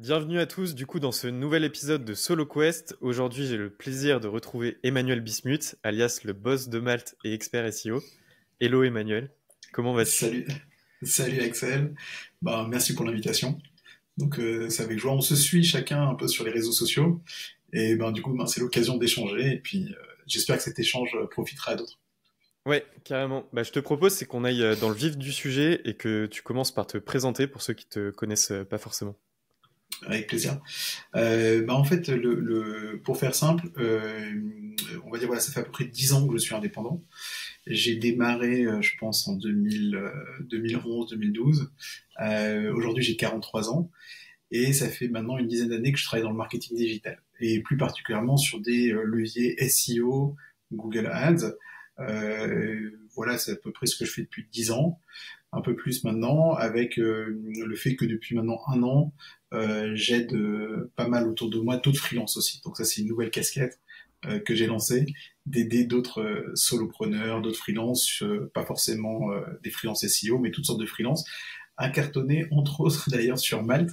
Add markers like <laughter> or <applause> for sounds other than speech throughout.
Bienvenue à tous du coup dans ce nouvel épisode de Solo Quest. Aujourd'hui j'ai le plaisir de retrouver Emmanuel Bismuth, alias le boss de Malte et expert SEO. Hello Emmanuel, comment vas-tu? Salut, salut Axel, bah, merci pour l'invitation. Donc euh, c'est avec joie, on se suit chacun un peu sur les réseaux sociaux et ben, du coup ben, c'est l'occasion d'échanger et puis euh, j'espère que cet échange profitera à d'autres. Ouais, carrément. Bah, je te propose c'est qu'on aille euh, dans le vif du sujet et que tu commences par te présenter pour ceux qui te connaissent pas forcément. Avec plaisir. Euh, bah en fait, le, le, pour faire simple, euh, on va dire voilà, ça fait à peu près 10 ans que je suis indépendant. J'ai démarré, euh, je pense, en 2000, 2011-2012. Euh, Aujourd'hui, j'ai 43 ans et ça fait maintenant une dizaine d'années que je travaille dans le marketing digital et plus particulièrement sur des euh, leviers SEO, Google Ads. Euh, voilà, c'est à peu près ce que je fais depuis 10 ans un peu plus maintenant, avec euh, le fait que depuis maintenant un an, euh, j'aide euh, pas mal autour de moi d'autres freelances aussi. Donc ça, c'est une nouvelle casquette que j'ai lancée, d'aider d'autres solopreneurs, d'autres freelances, pas forcément des freelances SEO, mais toutes sortes de freelances, à cartonner, entre autres <laughs> d'ailleurs sur Malte.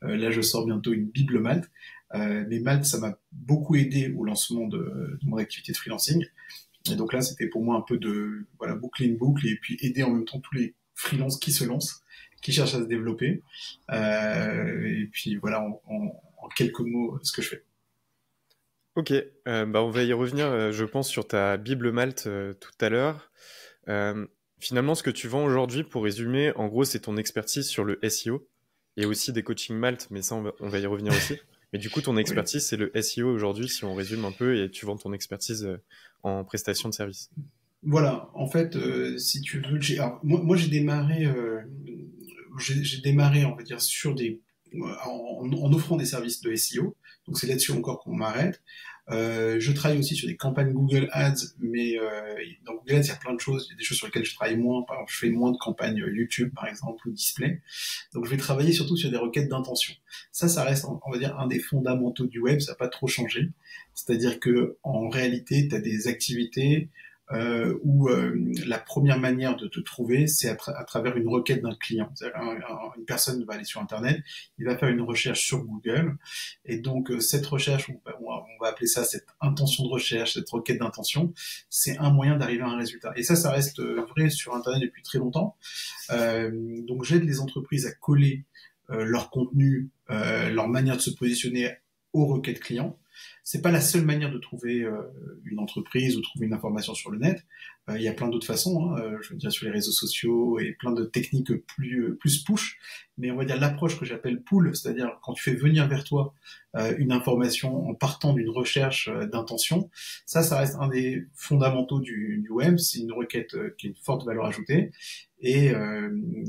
là, je sors bientôt une Bible Malte. mais Malte, ça m'a beaucoup aidé au lancement de, de mon activité de freelancing. Et donc là, c'était pour moi un peu de voilà boucler une boucle et puis aider en même temps tous les freelance qui se lance, qui cherche à se développer. Euh, et puis voilà, en, quelques mots, ce que je fais. Ok, euh, bah on va y revenir, euh, je pense, sur ta Bible Malte tout à l'heure. finalement, ce que tu vends aujourd'hui, pour résumer, en gros, c'est ton expertise sur le SEO et aussi des coachings Malte, mais ça, on va, y revenir aussi. <laughs> Mais du coup, ton expertise, c'est le SEO aujourd'hui, si on résume un peu, et tu vends ton expertise en prestation de service. Voilà, en fait, euh, si tu veux, j'ai, moi, moi j'ai démarré, euh, j'ai, démarré, on va dire, sur des, en, en, offrant des services de SEO. Donc c'est là-dessus encore qu'on m'arrête. Euh, je travaille aussi sur des campagnes Google Ads, mais euh, dans Google Ads, il y a plein de choses. Il y a des choses sur lesquelles je travaille moins. Par exemple, je fais moins de campagnes YouTube, par exemple, ou display. Donc, je vais travailler surtout sur des requêtes d'intention. Ça, ça reste, on va dire, un des fondamentaux du web. Ça n'a pas trop changé. C'est-à-dire que en réalité, tu as des activités euh, où euh, la première manière de te trouver, c'est à, travers une requête d'un client. une personne va aller sur Internet, il va faire une recherche sur Google, et donc euh, cette recherche, on on va, appeler ça cette intention de recherche, cette requête d'intention, c'est un moyen d'arriver à un résultat. Et ça, ça reste vrai sur Internet depuis très longtemps. donc j'aide les entreprises à coller leur contenu, leur manière de se positionner aux requêtes clients c'est pas la seule manière de trouver euh, une entreprise ou trouver une information sur le net. Euh, il y a plein d'autres façons. Hein, euh, je veux dire sur les réseaux sociaux et plein de techniques plus plus push. Mais on va dire l'approche que j'appelle pull, c'est-à-dire quand tu fais venir vers toi une information en partant d'une recherche d'intention. Ça, ça reste un des fondamentaux du, du web. C'est une requête qui a une forte valeur ajoutée. Et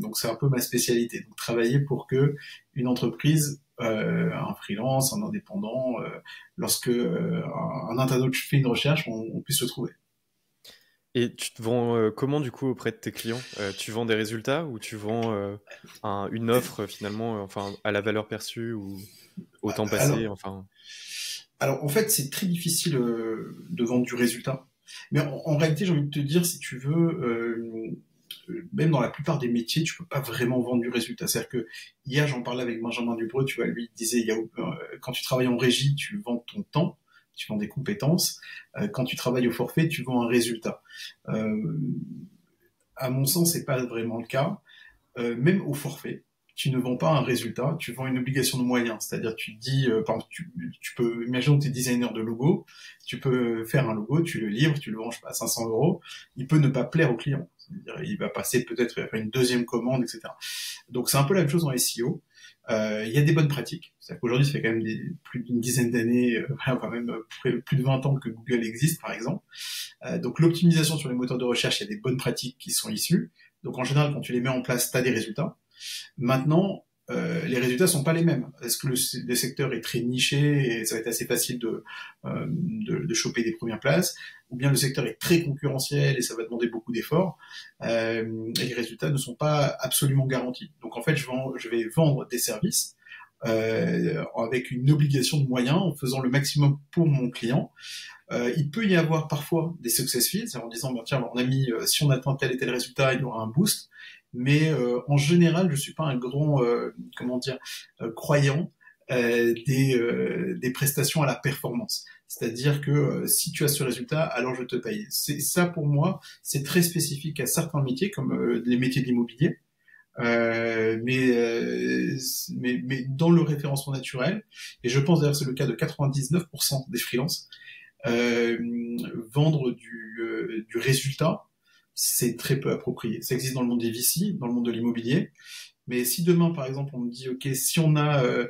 donc c'est un peu ma spécialité. Donc travailler pour que une entreprise euh, un freelance, un indépendant, euh, lorsque euh, un internaute fait une recherche, on, puisse le trouver. Et tu te vends comment du coup auprès de tes clients? Tu vends des résultats ou tu vends une offre finalement, enfin à la valeur perçue ou au temps passé, alors, enfin? Alors en fait, c'est très difficile de vendre du résultat. Mais en, en réalité, j'ai envie de te dire, si tu veux, même dans la plupart des métiers, tu peux pas vraiment vendre du résultat. C'est-à-dire que hier, j'en parlais avec Benjamin Dubreux, tu vois, lui il disait, euh, quand tu travailles en régie, tu vends ton temps, tu vends des compétences. Euh, quand tu travailles au forfait, tu vends un résultat. Euh, à mon sens, c'est pas vraiment le cas. même au forfait, tu ne vends pas un résultat, tu vends une obligation de moyens. C'est-à-dire, tu dis, tu, peux, imaginons que tu es designer de logo, tu peux faire un logo, tu le livres, tu le vends, à 500 euros. Il peut ne pas plaire au client il va passer peut-être à une deuxième commande, etc. Donc c'est un peu la même chose en SEO. Euh, il y a des bonnes pratiques. C'est-à-dire qu'aujourd'hui, ça fait quand même plus d'une dizaine d'années, euh, <laughs> même plus de 20 ans que Google existe, par exemple. Euh, donc l'optimisation sur les moteurs de recherche, il y a des bonnes pratiques qui sont issues. Donc en général, quand tu les mets en place, tu as des résultats. Maintenant, euh, les résultats sont pas les mêmes. Est-ce que le, secteur est très niché et ça va être assez facile de, euh, de, de, choper des premières places, ou bien le secteur est très concurrentiel et ça va demander beaucoup d'efforts, euh, les résultats ne sont pas absolument garantis. Donc en fait, je, je vais vendre des services euh, avec une obligation de moyens en faisant le maximum pour mon client. Euh, il peut y avoir parfois des success feeds, en disant, bah, tiens, on a mis, si on atteint tel et tel résultat, il y aura un boost mais euh, en général, je suis pas un grand, euh, comment dire, euh, croyant des, des prestations à la performance. C'est-à-dire que si tu as ce résultat, alors je te paye. C'est ça pour moi, c'est très spécifique à certains métiers comme les métiers de l'immobilier. Euh, mais, mais, mais dans le référencement naturel, et je pense d'ailleurs c'est le cas de 99% des freelances, euh, vendre du, euh, du résultat, c'est très peu approprié. Ça existe dans le monde des VC, dans le monde de l'immobilier. Mais si demain, par exemple, on me dit, OK, si on a, euh,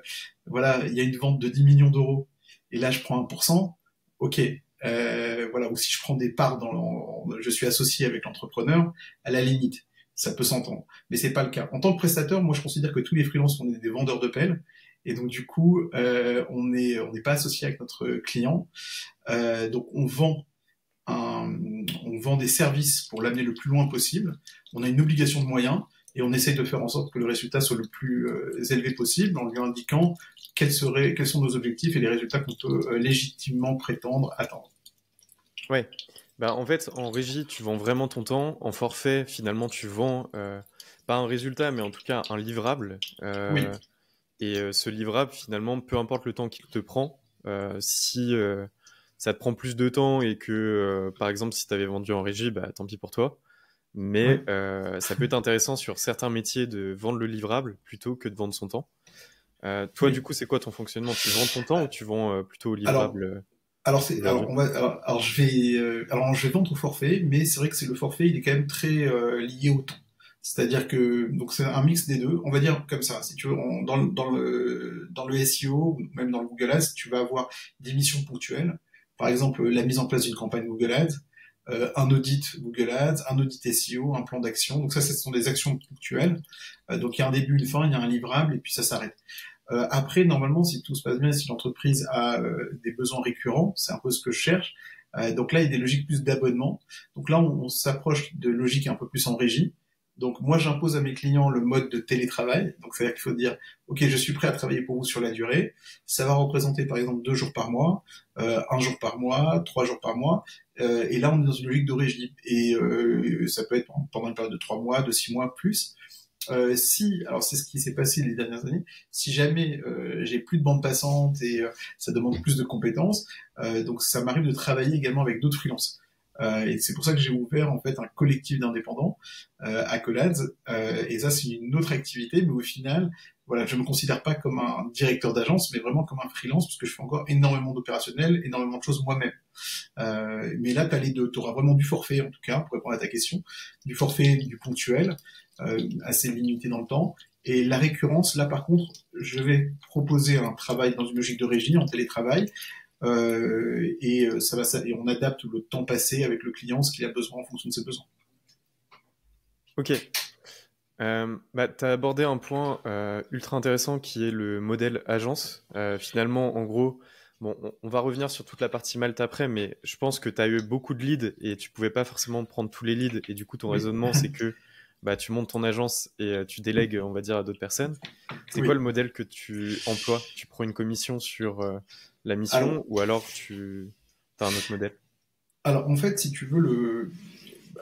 voilà, il y a une vente de 10 millions d'euros, et là, je prends 1%, OK, euh, voilà, ou si je prends des parts dans, je suis associé avec l'entrepreneur, à la limite, ça peut s'entendre. Mais c'est pas le cas. En tant que prestateur, moi, je considère que tous les freelances sont des vendeurs de pelles, et donc du coup, euh, on n'est on n'est pas associé avec notre client. Euh, donc on vend un, on vend des services pour l'amener le plus loin possible. On a une obligation de moyens et on essaye de faire en sorte que le résultat soit le plus euh, élevé possible en lui indiquant quels, seraient, quels sont nos objectifs et les résultats qu'on peut euh, légitimement prétendre attendre. Ouais. Bah, en fait, en régie, tu vends vraiment ton temps. En forfait, finalement, tu vends euh, pas un résultat, mais en tout cas un livrable. Oui. Et ce livrable, finalement, peu importe le temps qu'il te prend, si ça te prend plus de temps et que, par exemple, si tu avais vendu en régie, bah, tant pis pour toi. Mais ça peut être intéressant sur certains métiers de vendre le livrable plutôt que de vendre son temps. toi, du coup, c'est quoi ton fonctionnement? Tu vends ton temps ou tu vends plutôt au livrable alors, c'est, alors, on va, alors, je vais, alors, je vais vendre au forfait, mais c'est vrai que c'est le forfait, il est quand même très lié au temps. C'est-à-dire que donc c'est un mix des deux. On va dire comme ça. Si tu veux, dans, dans, le dans le SEO, même dans le Google Ads, tu vas avoir des missions ponctuelles. Par exemple, la mise en place d'une campagne Google Ads, euh, un audit Google Ads, un audit SEO, un plan d'action. Donc ça, ce sont des actions ponctuelles. Euh, donc il y a un début, une fin, il y a un livrable et puis ça s'arrête. Euh, après, normalement, si tout se passe bien, si l'entreprise a euh, des besoins récurrents, c'est un peu ce que je cherche. Euh, donc là, il y a des logiques plus d'abonnement. Donc là, on, on s'approche de logiques un peu plus en régie. Donc moi, j'impose à mes clients le mode de télétravail. Donc c'est-à-dire qu'il faut dire, ok, je suis prêt à travailler pour vous sur la durée. Ça va représenter par exemple deux jours par mois, euh, un jour par mois, trois jours par mois. Euh, et là, on est dans une logique de régie. Et euh, ça peut être pendant une période de trois mois, de six mois plus. Euh, si, alors c'est ce qui s'est passé les dernières années, si jamais euh, j'ai plus de bande passante et euh, ça demande plus de compétences, donc ça m'arrive de travailler également avec d'autres freelances. Euh, et c'est pour ça que j'ai ouvert en fait un collectif d'indépendants euh, à Colads. Euh, et ça, c'est une autre activité, mais au final, voilà, je me considère pas comme un directeur d'agence, mais vraiment comme un freelance, parce que je fais encore énormément d'opérationnel, énormément de choses moi-même. Euh, mais là, tu auras vraiment du forfait, en tout cas, pour répondre à ta question, du forfait, du ponctuel, euh, assez limité dans le temps. Et la récurrence, là, par contre, je vais proposer un travail dans une logique de régie, en télétravail, et euh, ça va et on adapte le temps passé avec le client ce qu'il a besoin en fonction de ses besoins. Ok. Euh, bah, tu as abordé un point euh, ultra intéressant qui est le modèle agence. Euh, finalement, en gros, bon, on, on, va revenir sur toute la partie Malte après, mais je pense que tu as eu beaucoup de leads et tu pouvais pas forcément prendre tous les leads. Et du coup, ton oui. raisonnement, c'est que <laughs> bah, tu montes ton agence et tu délègues, on va dire, à d'autres personnes. C'est oui. quoi le modèle que tu emploies? Tu prends une commission sur la mission alors, ou alors tu as un autre modèle? Alors en fait, si tu veux, le...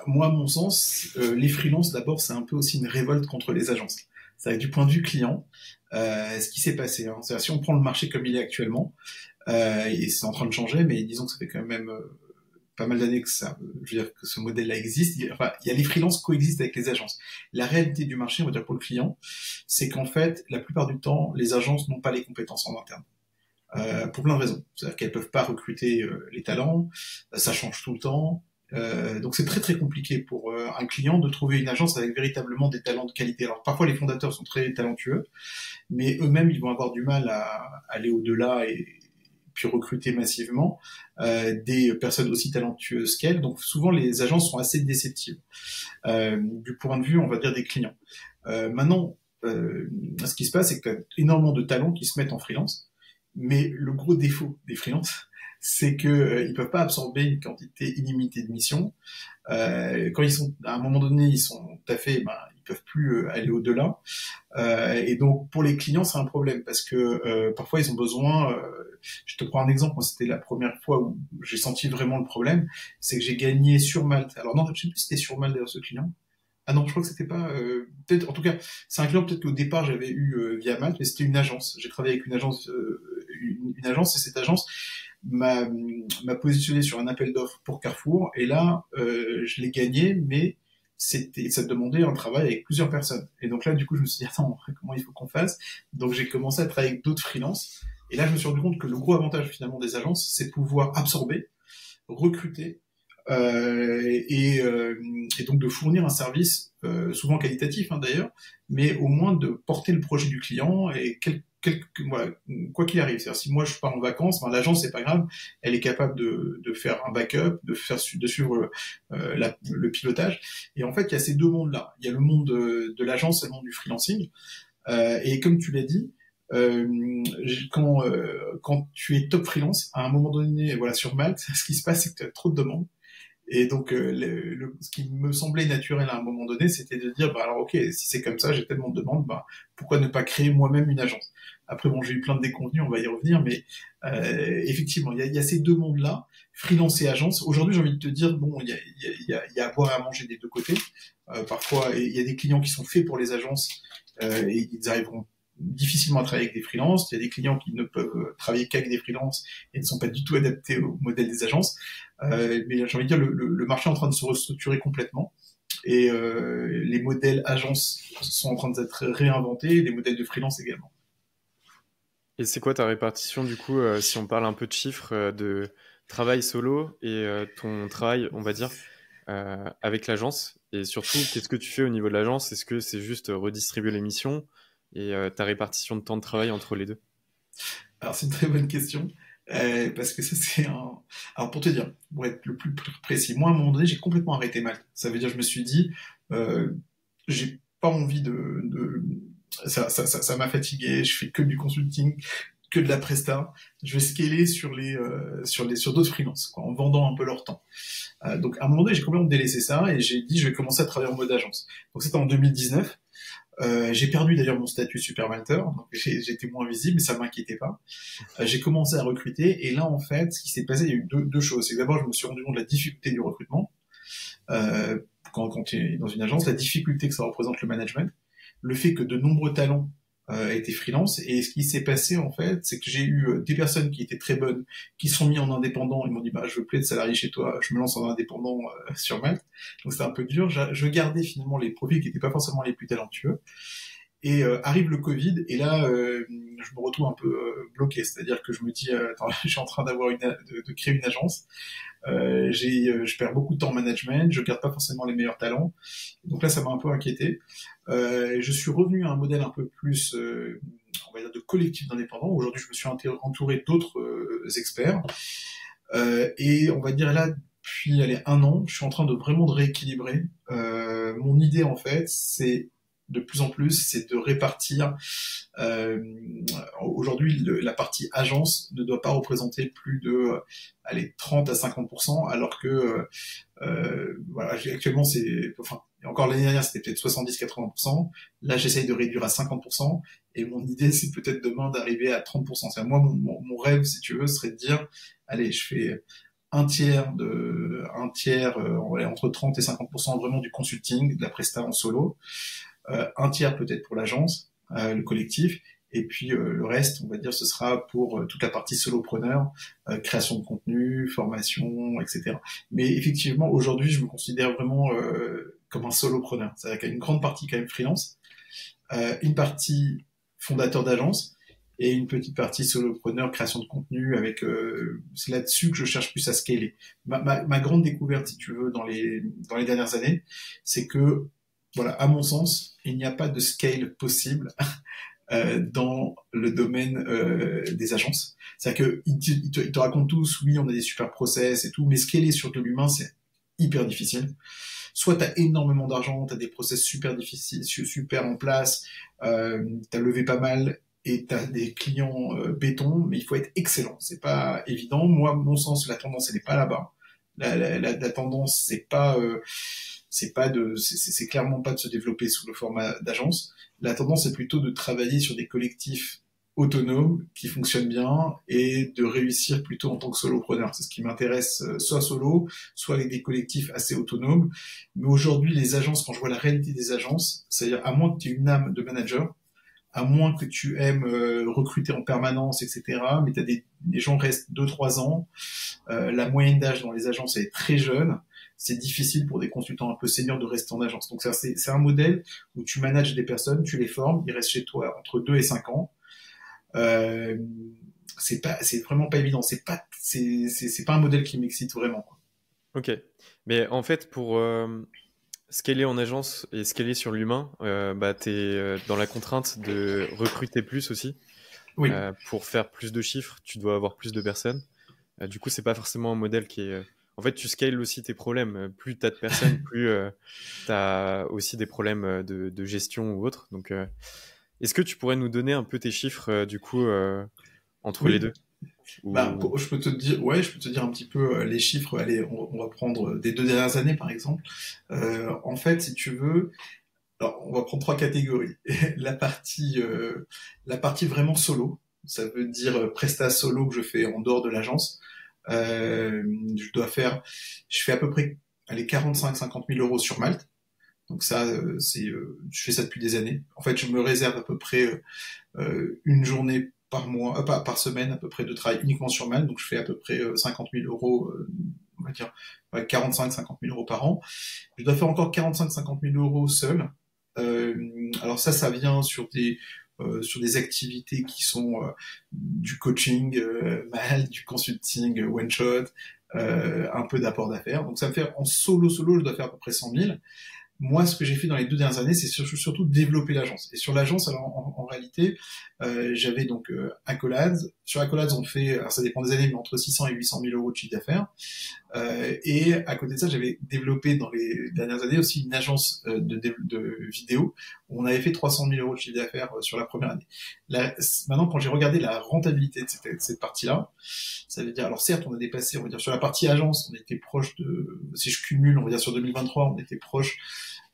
moi, à mon sens, euh, les freelances, d'abord, c'est un peu aussi une révolte contre les agences. C'est du point de vue client, euh, ce qui s'est passé. Hein. Si on prend le marché comme il est actuellement, euh, et c'est en train de changer, mais disons que ça fait quand même euh, pas mal d'années que ça, je veux dire que ce modèle-là existe. Il enfin, il y a les freelances coexistent avec les agences. La réalité du marché, on va dire pour le client, c'est qu'en fait, la plupart du temps, les agences n'ont pas les compétences en interne. Euh, pour plein de raisons. C'est-à-dire qu'elles peuvent pas recruter euh, les talents, ça change tout le temps. Euh, donc c'est très très compliqué pour euh, un client de trouver une agence avec véritablement des talents de qualité. Alors parfois les fondateurs sont très talentueux, mais eux-mêmes ils vont avoir du mal à aller au-delà et puis recruter massivement euh, des personnes aussi talentueuses qu'elles. Donc souvent les agences sont assez déceptives du point de vue on va dire des clients. maintenant ce qui se passe c'est que tu as énormément de talents qui se mettent en freelance mais le gros défaut des freelances, <laughs> c'est que euh, ils peuvent pas absorber une quantité illimitée de missions. Euh, quand ils sont à un moment donné, ils sont tout à fait, ben, peuvent plus euh, aller au-delà. Euh, et donc pour les clients, c'est un problème parce que euh, parfois ils ont besoin. Je te prends un exemple. Moi, c'était la première fois où j'ai senti vraiment le problème, c'est que j'ai gagné sur Malte. Alors non, je sais plus si c'était sur Malte d'ailleurs ce client. Ah non, je crois que c'était pas. Peut-être, en tout cas, c'est un client peut-être qu'au départ j'avais eu via Malte, mais c'était une agence. J'ai travaillé avec une agence, une, agence, et cette agence m'a m'a positionné sur un appel d'offres pour Carrefour, et là, je l'ai gagné, mais c'était ça demandait un travail avec plusieurs personnes. Et donc là, du coup, je me suis dit attends, comment il faut qu'on fasse? Donc j'ai commencé à travailler avec d'autres freelances, et là, je me suis rendu compte que le gros avantage finalement des agences, c'est de pouvoir absorber, recruter euh, et, euh, et, donc de fournir un service euh, souvent qualitatif hein, d'ailleurs, mais au moins de porter le projet du client et quel, quoi qu'il arrive. C'est-à-dire si moi je pars en vacances, ben, l'agence c'est pas grave, elle est capable de, de, faire un backup, de faire de suivre euh, le pilotage. Et en fait, il y a ces deux mondes-là. Il y a le monde de, de l'agence et le monde du freelancing. Euh, et comme tu l'as dit, euh, quand, euh, quand tu es top freelance, à un moment donné, voilà, sur Malte, <laughs> ce qui se passe, c'est que tu as trop de demandes. Et donc, euh, le, ce qui me semblait naturel à un moment donné, c'était de dire, bah alors ok, si c'est comme ça, j'ai tellement de demandes, bah pourquoi ne pas créer moi-même une agence? Après, bon, j'ai eu plein de déconvenus, on va y revenir, mais euh, effectivement, il y a, y a, ces deux mondes-là, freelance et agence. Aujourd'hui, j'ai envie de te dire, bon, il y a, y, a, y a, à boire et à manger des deux côtés. Euh, parfois, il y a des clients qui sont faits pour les agences euh, et ils arriveront difficilement à travailler avec des freelances. Il y a des clients qui ne peuvent travailler qu'avec des freelances et ne sont pas du tout adaptés au modèle des agences. Euh, mais j'ai envie de dire, le, marché est en train de se restructurer complètement. Et euh, les modèles agences sont en train d'être réinventés, les modèles de freelance également. Et c'est quoi ta répartition du coup, euh, si on parle un peu de chiffres, euh, de travail solo et euh, ton travail, on va dire, avec l'agence? Et surtout, qu'est-ce que tu fais au niveau de l'agence? Est-ce que c'est juste redistribuer les missions? Et ta répartition de temps de travail entre les deux? Alors c'est une très bonne question. Euh, parce que ça c'est un... Alors pour te dire, pour être le plus précis, moi à un moment donné j'ai complètement arrêté mal. Ça veut dire je me suis dit, euh, j'ai pas envie de... de... Ça m'a fatigué, je fais que du consulting, que de la presta. Je vais scaler sur les euh, sur les sur d'autres freelances, en vendant un peu leur temps. Euh, donc à un moment donné j'ai complètement délaissé ça et j'ai dit je vais commencer à travailler en mode agence. Donc c'était en 2019. Euh, j'ai perdu d'ailleurs mon statut supermalter, donc j'étais moins visible, mais ça m'inquiétait pas. Euh, j'ai commencé à recruter, et là en fait, ce qui s'est passé, il y a eu deux, deux choses. C'est d'abord, je me suis rendu compte de la difficulté du recrutement euh, quand, quand tu es dans une agence, la difficulté que ça représente le management, le fait que de nombreux talents euh, été freelance. Et ce qui s'est passé en fait, c'est que j'ai eu euh, des personnes qui étaient très bonnes, qui sont mis en indépendant. Ils m'ont dit bah je veux plus être salarié chez toi, je me lance en indépendant euh, sur Malte. Donc c'était un peu dur. Je, gardais finalement les profils qui n'étaient pas forcément les plus talentueux. Et euh, arrive le Covid, et là, euh, je me retrouve un peu euh, bloqué. C'est-à-dire que je me dis, attends, <laughs> je suis en train d'avoir une, de, de, créer une agence. j'ai, je perds beaucoup de temps en management, je garde pas forcément les meilleurs talents. Donc là, ça m'a un peu inquiété. Je suis revenu à un modèle un peu plus, on va dire, de collectif d'indépendants. Aujourd'hui, je me suis entouré d'autres experts. et on va dire là, depuis allez, un an, je suis en train de vraiment de rééquilibrer. mon idée, en fait, c'est de plus en plus, c'est de répartir. Euh, Aujourd'hui, la partie agence ne doit pas représenter plus de euh, allez, 30 à 50%, alors que euh, voilà, actuellement, c'est... Enfin, encore l'année dernière, c'était peut-être 70-80%. Là, j'essaye de réduire à 50%. Et mon idée, c'est peut-être demain d'arriver à 30%. C'est moi, mon, mon, rêve, si tu veux, serait de dire, allez, je fais un tiers de un tiers euh, entre 30 et 50% vraiment du consulting de la presta en solo euh, un tiers peut-être pour l'agence, euh, le collectif, et puis euh, le reste, on va dire, ce sera pour toute la partie solopreneur, création de contenu, formation, etc. Mais effectivement, aujourd'hui, je me considère vraiment comme un solopreneur. C'est-à-dire qu'il y a une grande partie quand même freelance, une partie fondateur d'agence et une petite partie solopreneur, création de contenu. Avec, c'est là-dessus que je cherche plus à scaler. Ma, ma, ma, grande découverte, si tu veux, dans les dans les dernières années, c'est que voilà, à mon sens, il n'y a pas de scale possible <laughs> euh, dans le domaine euh, des agences. C'est-à-dire qu'ils te, te, racontent tous, oui, on a des super process et tout, mais scaler sur de l'humain, c'est hyper difficile. Soit tu as énormément d'argent, tu as des process super difficiles, super en place, euh, tu as levé pas mal et tu as des clients euh, béton, mais il faut être excellent. C'est pas évident. Moi, mon sens, la tendance, elle n'est pas là-bas. La, la, la, la, tendance, c'est pas... Euh, c'est pas de, c'est clairement pas de se développer sous le format d'agence. La tendance est plutôt de travailler sur des collectifs autonome, qui fonctionne bien, et de réussir plutôt en tant que solopreneur. C'est ce qui m'intéresse, euh, soit solo, soit avec des collectifs assez autonomes. Mais aujourd'hui, les agences, quand je vois la réalité des agences, c'est-à-dire à moins que tu aies une âme de manager, à moins que tu aimes euh, recruter en permanence, etc. Mais as des, les gens restent 2-3 ans. Euh, la moyenne d'âge dans les agences est très jeune. C'est difficile pour des consultants un peu seniors de rester en agence. Donc c'est un modèle où tu manages des personnes, tu les formes, ils restent chez toi entre 2 et 5 ans. Euh, c'est pas, c'est vraiment pas évident. C'est pas, c'est pas un modèle qui m'excite vraiment. Quoi. Ok, mais en fait pour euh, scaler en agence et scaler sur l'humain, euh, bah t'es euh, dans la contrainte de recruter plus aussi. Oui. Euh, pour faire plus de chiffres, tu dois avoir plus de personnes. du coup, c'est pas forcément un modèle qui est en fait, tu scales aussi tes problèmes. Plus tu as de personnes, <laughs> plus euh, tu as aussi des problèmes de, de, gestion ou autre. Donc, euh, est-ce que tu pourrais nous donner un peu tes chiffres, euh, du coup, euh, entre les deux? Bah, je peux te dire, ouais, je peux te dire un petit peu les chiffres. Allez, on, va prendre des deux dernières années, par exemple. en fait, si tu veux, alors, on va prendre trois catégories. <laughs> la partie, la partie vraiment solo, ça veut dire prestat solo que je fais en dehors de l'agence. Euh, je dois faire, je fais à peu près, allez, 45-50 000 euros sur Malte. Donc ça, euh, c'est, euh, je fais ça depuis des années. En fait, je me réserve à peu près euh, une journée par mois, euh, par semaine à peu près de travail uniquement sur Malte. Donc je fais à peu près 50 000 euros, on va dire 45-50 000 euros par an. Je dois faire encore 45-50 000 euros seul. alors ça, ça vient sur des euh, sur des activités qui sont euh, du coaching euh, mal, du consulting one shot, un peu d'apport d'affaires. Donc ça me fait en solo solo, je dois faire à peu près 100 000 moi, ce que j'ai fait dans les deux dernières années, c'est surtout, surtout développer l'agence. Et sur l'agence, alors en, réalité, euh, j'avais donc euh, Accolades. Sur Accolades, on fait, alors ça dépend des années, mais entre 600 et 800 000 euros de chiffre d'affaires. Euh, et à côté de ça, j'avais développé dans les dernières années aussi une agence euh, de, de, vidéo on avait fait 300 000 euros de chiffre d'affaires euh, sur la première année. Là, maintenant, quand j'ai regardé la rentabilité de cette, cette partie-là, ça veut dire, alors certes, on a dépassé, on va dire, sur la partie agence, on était proche de, si je cumule, on va dire sur 2023, on était proche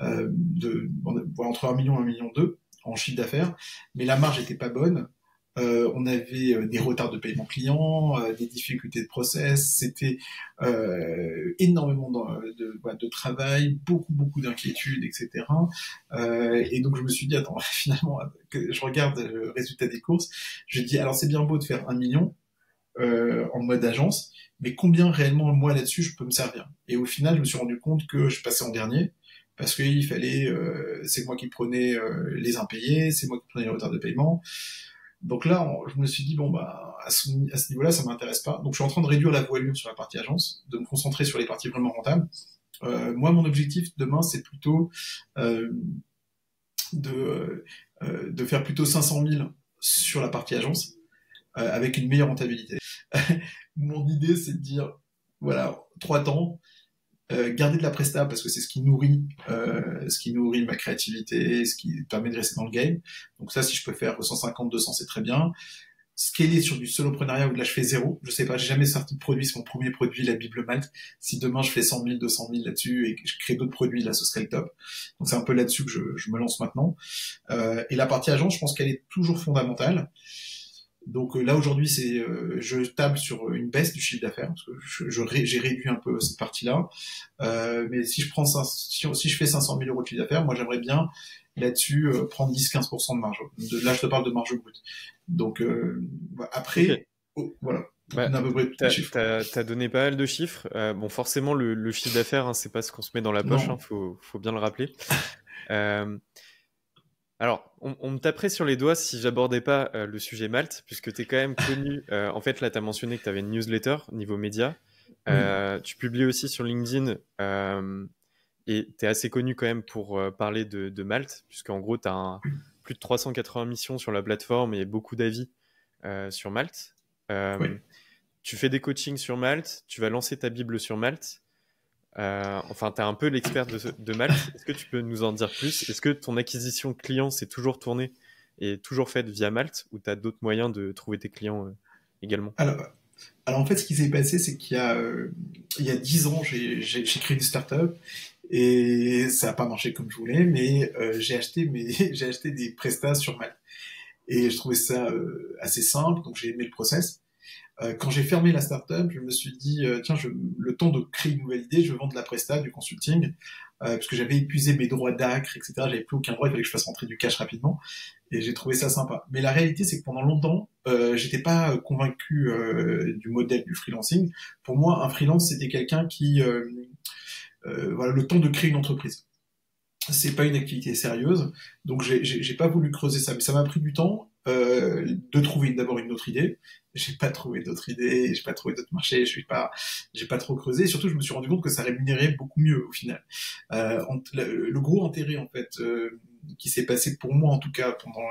euh, de, entre 1 million et 1 million 2 en chiffre d'affaires, mais la marge était pas bonne. Euh, on avait euh, des retards de paiement client, euh, des difficultés de process, c'était euh, énormément de, de, de, travail, beaucoup beaucoup d'inquiétudes, etc. et donc je me suis dit attends <laughs> finalement que je regarde le résultat des courses, je dis alors c'est bien beau de faire un million en mode agence, mais combien réellement moi là-dessus je peux me servir? Et au final je me suis rendu compte que je passais en dernier parce qu'il fallait, euh, c'est moi qui prenais euh, les impayés, c'est moi qui prenais les retards de paiement. Donc là, je me suis dit bon bah à ce, niveau-là, ça m'intéresse pas. Donc je suis en train de réduire la voilure sur la partie agence, de me concentrer sur les parties vraiment rentables. Euh, moi, mon objectif demain, c'est plutôt de de faire plutôt 500 000 sur la partie agence avec une meilleure rentabilité. <laughs> mon idée, c'est de dire voilà trois temps euh, garder de la presta parce que c'est ce qui nourrit, euh, ce qui nourrit ma créativité, ce qui permet de rester dans le game. Donc ça, si je peux faire 150, 200, c'est très bien. Scaler sur du soloprenariat où là je fais zéro, je sais pas, j'ai jamais sorti de produit, c'est mon premier produit, la Bible Malte. Si demain je fais 100 000, 200 000 là-dessus et que je crée d'autres produits, là ce serait le top. Donc c'est un peu là-dessus que je, je, me lance maintenant. Euh, et la partie agence, je pense qu'elle est toujours fondamentale. Donc euh, là aujourd'hui, c'est euh, je table sur une baisse du chiffre d'affaires parce que je, j'ai réduit un peu cette partie-là. Euh, mais si je prends si, si, je fais 500 000 euros de chiffre d'affaires, moi j'aimerais bien là-dessus euh, prendre 10-15% de marge. De, là, je te parle de marge brute. Donc après, oh, voilà. Bah, t'as, as donné pas mal de chiffres. bon, forcément, le, le chiffre d'affaires, hein, c'est pas ce qu'on se met dans la poche. Hein, faut, faut bien le rappeler. <laughs> Alors, on, me taperait sur les doigts si j'abordais pas euh, le sujet Malte, puisque tu es quand même connu. <laughs> Euh, en fait, là, tu as mentionné que tu avais une newsletter niveau média. Euh, tu publies aussi sur LinkedIn et tu es assez connu quand même pour parler de, de Malte, puisqu'en gros, tu as plus de 380 missions sur la plateforme et beaucoup d'avis sur Malte. Tu fais des coachings sur Malte, tu vas lancer ta Bible sur Malte. Euh, enfin, tu es un peu l'expert de, de Malte. Est-ce que tu peux nous en dire plus? Est-ce que ton acquisition client s'est toujours tournée et toujours faite via Malte ou tu as d'autres moyens de trouver tes clients euh, également? Alors, alors, en fait, ce qui s'est passé, c'est qu'il y a euh, il y a 10 ans, j'ai créé une startup et ça n'a pas marché comme je voulais, mais j'ai acheté, <laughs> j'ai acheté des prestats sur Malte. Et je trouvais ça assez simple, donc j'ai aimé le process. Quand j'ai fermé la startup, je me suis dit, tiens, je, le temps de créer une nouvelle idée, je vends de la presta, du consulting, parce que j'avais épuisé mes droits d'acre, etc. J'avais plus aucun droit, il fallait que je fasse rentrer du cash rapidement et j'ai trouvé ça sympa. Mais la réalité, c'est que pendant longtemps, euh, j'étais pas convaincu euh, du modèle du freelancing. Pour moi, un freelance, c'était quelqu'un qui, euh, euh, voilà, le temps de créer une entreprise. C'est pas une activité sérieuse, donc j'ai pas voulu creuser ça. Mais ça m'a pris du temps euh, de trouver d'abord une autre idée. J'ai pas trouvé d'autres idées, j'ai pas trouvé d'autres marchés, je suis pas, j'ai pas trop creusé. Surtout, je me suis rendu compte que ça rémunérait beaucoup mieux au final. Euh, le, le, gros intérêt en fait euh, qui s'est passé pour moi en tout cas pendant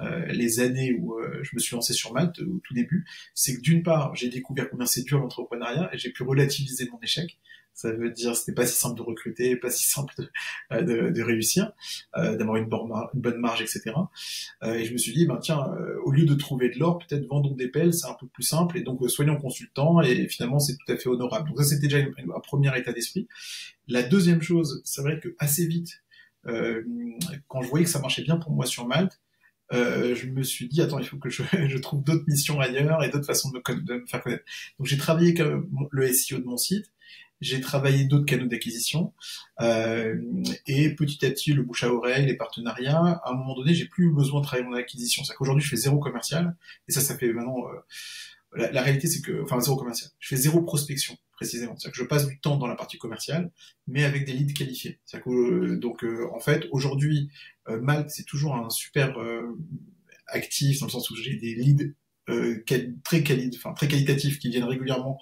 euh, les années où euh, je me suis lancé sur Malte au tout début, c'est que d'une part j'ai découvert combien c'est dur l'entrepreneuriat et j'ai pu relativiser mon échec. Ça veut dire c'était pas si simple de recruter, pas si simple de, euh, de, réussir, d'avoir une, une, bonne marge, etc. et je me suis dit ben tiens, au lieu de trouver de l'or, peut-être vendons des pelles, c'est un peu plus simple et donc soyons consultants et finalement c'est tout à fait honorable. Donc ça c'était déjà un premier état d'esprit. La deuxième chose, c'est vrai que assez vite euh, quand je voyais que ça marchait bien pour moi sur Malte, euh, je me suis dit attends il faut que je, <laughs> je trouve d'autres missions ailleurs et d'autres façons de me, faire connaître. Donc j'ai travaillé comme le SEO de mon site, j'ai travaillé d'autres canaux d'acquisition euh, et petit à petit le bouche à oreille, les partenariats. À un moment donné, j'ai plus besoin de travailler mon acquisition. C'est qu'aujourd'hui je fais zéro commercial et ça ça fait maintenant. Euh, la, la, réalité c'est que enfin zéro commercial. Je fais zéro prospection précisément. C'est-à-dire que je passe du temps dans la partie commerciale, mais avec des leads qualifiés. Que, euh, donc, euh, en fait, aujourd'hui, euh, Malte, c'est toujours un super actif, dans le sens où j'ai des leads très, quali très qualitatifs qui viennent régulièrement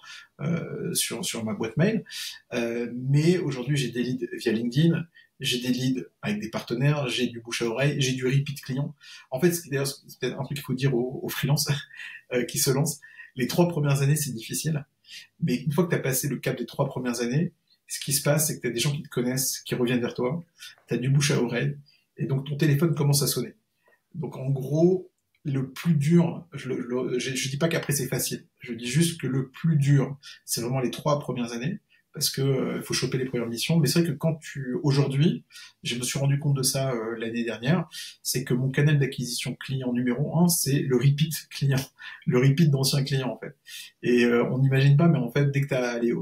sur, sur ma boîte mail. mais aujourd'hui, j'ai des leads via LinkedIn, j'ai des leads avec des partenaires, j'ai du bouche à oreille, j'ai du repeat client. En fait, c'est peut-être un truc qu'il faut dire aux, aux freelances <laughs> qui se lancent. Les trois premières années, c'est difficile mais une fois que tu as passé le cap des trois premières années, ce qui se passe, c'est que tu as des gens qui te connaissent, qui reviennent vers toi, tu as du bouche à oreille, et donc ton téléphone commence à sonner. Donc en gros, le plus dur, je ne dis pas qu'après c'est facile, je dis juste que le plus dur, c'est vraiment les trois premières années, parce que euh, faut choper les premières missions. Mais c'est vrai que quand tu aujourd'hui, je me suis rendu compte de ça euh, l'année dernière, c'est que mon canal d'acquisition client numéro un, c'est le repeat client, <laughs> le repeat d'anciens clients en fait. Et euh, on n'imagine pas, mais en fait, dès que tu as allé,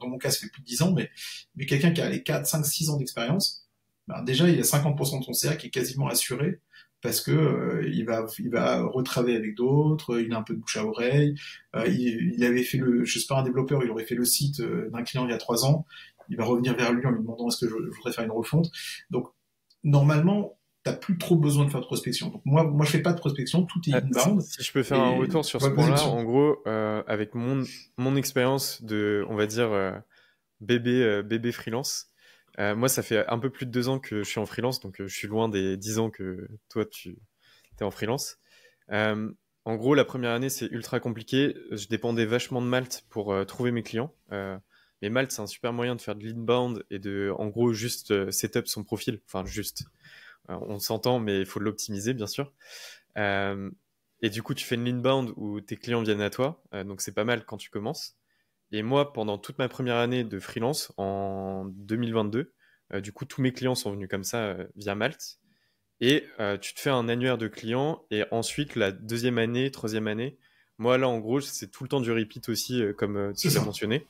dans mon cas, ça fait plus de 10 ans, mais mais quelqu'un qui a les 4, 5, 6 ans d'expérience, ben déjà il a 50% de son CA qui est quasiment assuré parce que euh, il va il va retravailler avec d'autres, il a un peu de bouche à oreille. Euh, il, il, avait fait le, je sais pas un développeur, il aurait fait le site euh, d'un client il y a trois ans. Il va revenir vers lui en lui demandant est-ce que je, voudrais faire une refonte? Donc normalement t'as plus trop besoin de faire de prospection. Donc moi, moi je fais pas de prospection, tout est ah, inbound. Si, je peux faire un retour sur ce point-là, en gros, euh, avec mon mon expérience de, on va dire bébé bébé freelance, euh, moi, ça fait un peu plus de deux ans que je suis en freelance, donc euh, je suis loin des dix ans que toi, tu es en freelance. Euh, en gros, la première année, c'est ultra compliqué. Je dépendais vachement de Malte pour trouver mes clients. mais Malte, c'est un super moyen de faire de l'inbound et de, en gros, juste setup son profil. Enfin, juste. on s'entend, mais il faut l'optimiser, bien sûr. et du coup, tu fais une l'inbound où tes clients viennent à toi. donc, c'est pas mal quand tu commences. Et moi, pendant toute ma première année de freelance, en 2022, euh, du coup, tous mes clients sont venus comme ça euh, via Malte. Et euh, tu te fais un annuaire de clients. Et ensuite, la deuxième année, troisième année, moi, là, en gros, c'est tout le temps du repeat aussi, comme tu l'as mentionné.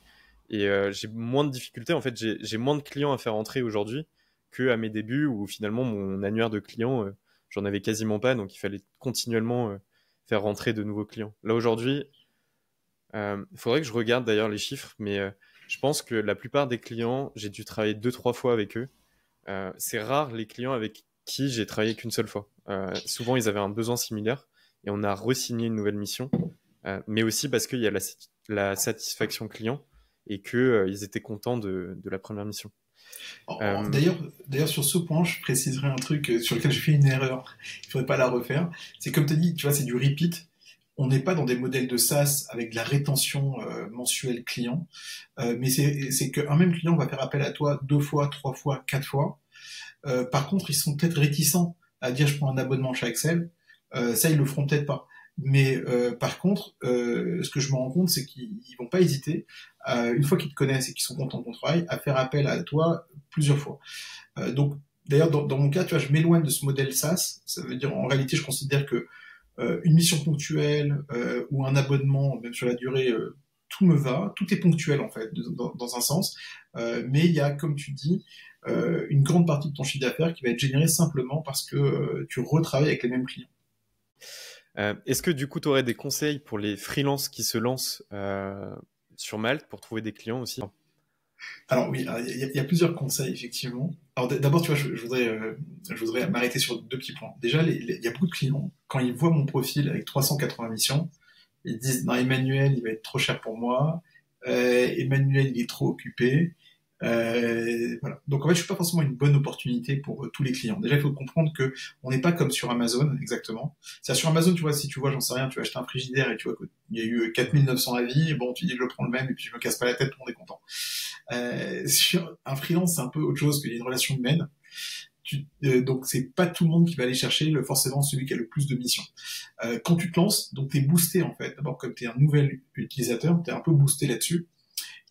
Et j'ai moins de difficultés. En fait, j'ai moins de clients à faire entrer aujourd'hui qu'à mes débuts où finalement, mon annuaire de clients, j'en avais quasiment pas. Donc, il fallait continuellement faire rentrer de nouveaux clients. Là, aujourd'hui, il euh, faudrait que je regarde d'ailleurs les chiffres, mais euh, je pense que la plupart des clients, j'ai dû travailler deux, trois fois avec eux. Euh, c'est rare les clients avec qui j'ai travaillé qu'une seule fois. souvent, ils avaient un besoin similaire et on a re-signé une nouvelle mission, mais aussi parce qu'il y a la, satisfaction client et qu'ils étaient contents de, la première mission. D'ailleurs, d'ailleurs, sur ce point, je préciserai un truc sur lequel j'ai fait une erreur. Il ne faudrait pas la refaire. C'est comme tu as dit, tu vois, c'est du repeat on n'est pas dans des modèles de SaaS avec de la rétention euh, mensuelle client, euh, mais c'est qu'un même client va faire appel à toi deux fois, trois fois, quatre fois. Euh, par contre, ils sont peut-être réticents à dire je prends un abonnement chez Excel. ça, ils le feront peut-être pas. Mais par contre, ce que je me rends compte, c'est qu'ils vont pas hésiter, une fois qu'ils te connaissent et qu'ils sont contents de ton travail, à faire appel à toi plusieurs fois. donc, d'ailleurs, dans, dans, mon cas, tu vois, je m'éloigne de ce modèle SaaS. Ça veut dire, en réalité, je considère que une mission ponctuelle ou un abonnement, même sur la durée, tout me va, tout est ponctuel en fait, dans, un sens. mais il y a, comme tu dis, une grande partie de ton chiffre d'affaires qui va être générée simplement parce que tu retravailles avec les mêmes clients. Est-ce que du coup, tu aurais des conseils pour les freelances qui se lancent sur Malte pour trouver des clients aussi? Alors oui, il y, a plusieurs conseils effectivement. Alors d'abord, tu vois, je, voudrais, euh, voudrais m'arrêter sur deux petits points. Déjà, il y a beaucoup de clients quand ils voient mon profil avec 380 missions, ils disent non Emmanuel, il va être trop cher pour moi. Euh, Emmanuel, il est trop occupé. Euh, voilà. Donc en fait, je suis pas forcément une bonne opportunité pour euh, tous les clients. Déjà, il faut comprendre que on n'est pas comme sur Amazon exactement. C'est sur Amazon, tu vois, si tu vois, j'en sais rien, tu vas acheter un frigidaire et tu vois qu'il y a eu 4900 avis, bon, tu dis je prends le même et puis je me casse pas la tête, tout le monde est content. Euh, <laughs> sur un freelance, c'est un peu autre chose qu'il y a une relation humaine. Tu, euh, donc c'est pas tout le monde qui va aller chercher le, forcément celui qui a le plus de missions. Euh, quand tu te lances, donc t'es boosté en fait. D'abord comme t'es un nouvel utilisateur, t'es un peu boosté là-dessus.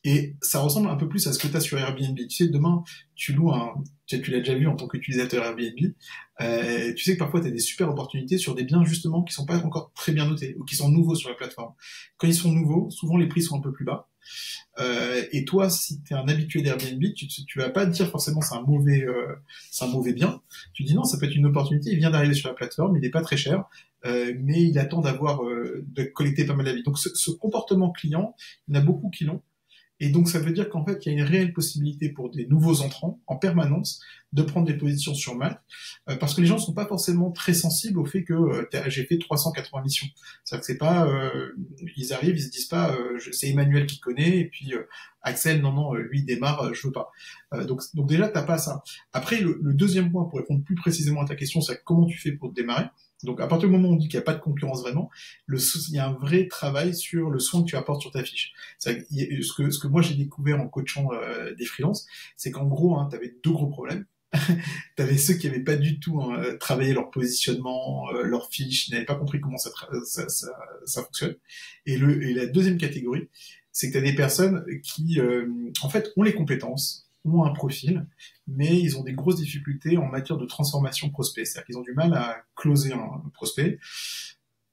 Et ça ressemble un peu plus à ce que tu as sur Airbnb. Tu sais, demain, tu loues un... Tu l'as déjà vu en tant qu'utilisateur Airbnb. Euh, tu sais que parfois, tu as des super opportunités sur des biens, justement, qui sont pas encore très bien notés ou qui sont nouveaux sur la plateforme. Quand ils sont nouveaux, souvent, les prix sont un peu plus bas. Euh, et toi, si tu es un habitué d'Airbnb, tu, tu vas pas dire forcément c'est un mauvais, euh, c'est un mauvais bien. Tu dis non, ça peut être une opportunité. Il vient d'arriver sur la plateforme, il n'est pas très cher, euh, mais il attend d'avoir euh, de collecter pas mal d'avis. Donc ce, ce, comportement client, il y en a beaucoup qui l'ont. Et donc ça veut dire qu'en fait, il y a une réelle possibilité pour des nouveaux entrants en permanence de prendre des positions sur Malte, euh, parce que les gens ne sont pas forcément très sensibles au fait que euh, j'ai fait 380 missions. C'est-à-dire que c'est pas, euh, ils arrivent, ils se disent pas, c'est Emmanuel qui connaît, et puis Axel, non, non, lui il démarre, je veux pas. donc, donc déjà, t'as pas ça. Après, le, le, deuxième point, pour répondre plus précisément à ta question, c'est comment tu fais pour démarrer. Donc à partir du moment où on dit qu'il n'y a pas de concurrence vraiment, le, il y a un vrai travail sur le soin que tu apportes sur ta fiche. Ce que, ce que moi j'ai découvert en coachant euh, des freelances, c'est qu'en gros, hein, tu avais deux gros problèmes. <laughs> tu avais ceux qui n'avaient pas du tout hein, travaillé leur positionnement, euh, leur fiche, n'avaient pas compris comment ça, ça, ça, ça, fonctionne. Et, le, et la deuxième catégorie, c'est que tu as des personnes qui, euh, en fait, ont les compétences, ont un profil, mais ils ont des grosses difficultés en matière de transformation prospect. C'est-à-dire qu'ils ont du mal à closer un prospect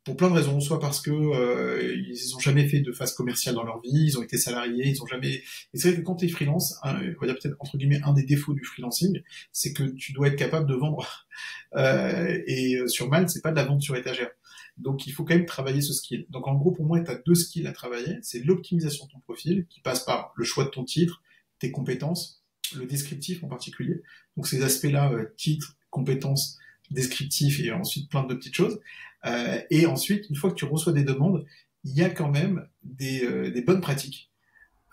pour plein de raisons, soit parce que euh, ils ont jamais fait de phase commerciale dans leur vie, ils ont été salariés, ils ont jamais. Et c'est vrai que quand tu es freelance, on va dire peut-être entre guillemets un des défauts du freelancing, c'est que tu dois être capable de vendre. <laughs> Euh, et euh, sur Malte, c'est pas de la vente sur étagère. Donc il faut quand même travailler ce skill. Donc en gros, pour moi, tu as deux skills à travailler. C'est l'optimisation de ton profil, qui passe par le choix de ton titre, tes compétences, le descriptif en particulier. Donc ces aspects-là, euh, titre, compétences, descriptif et ensuite plein de petites choses. Euh, et ensuite, une fois que tu reçois des demandes, il y a quand même des, euh, des bonnes pratiques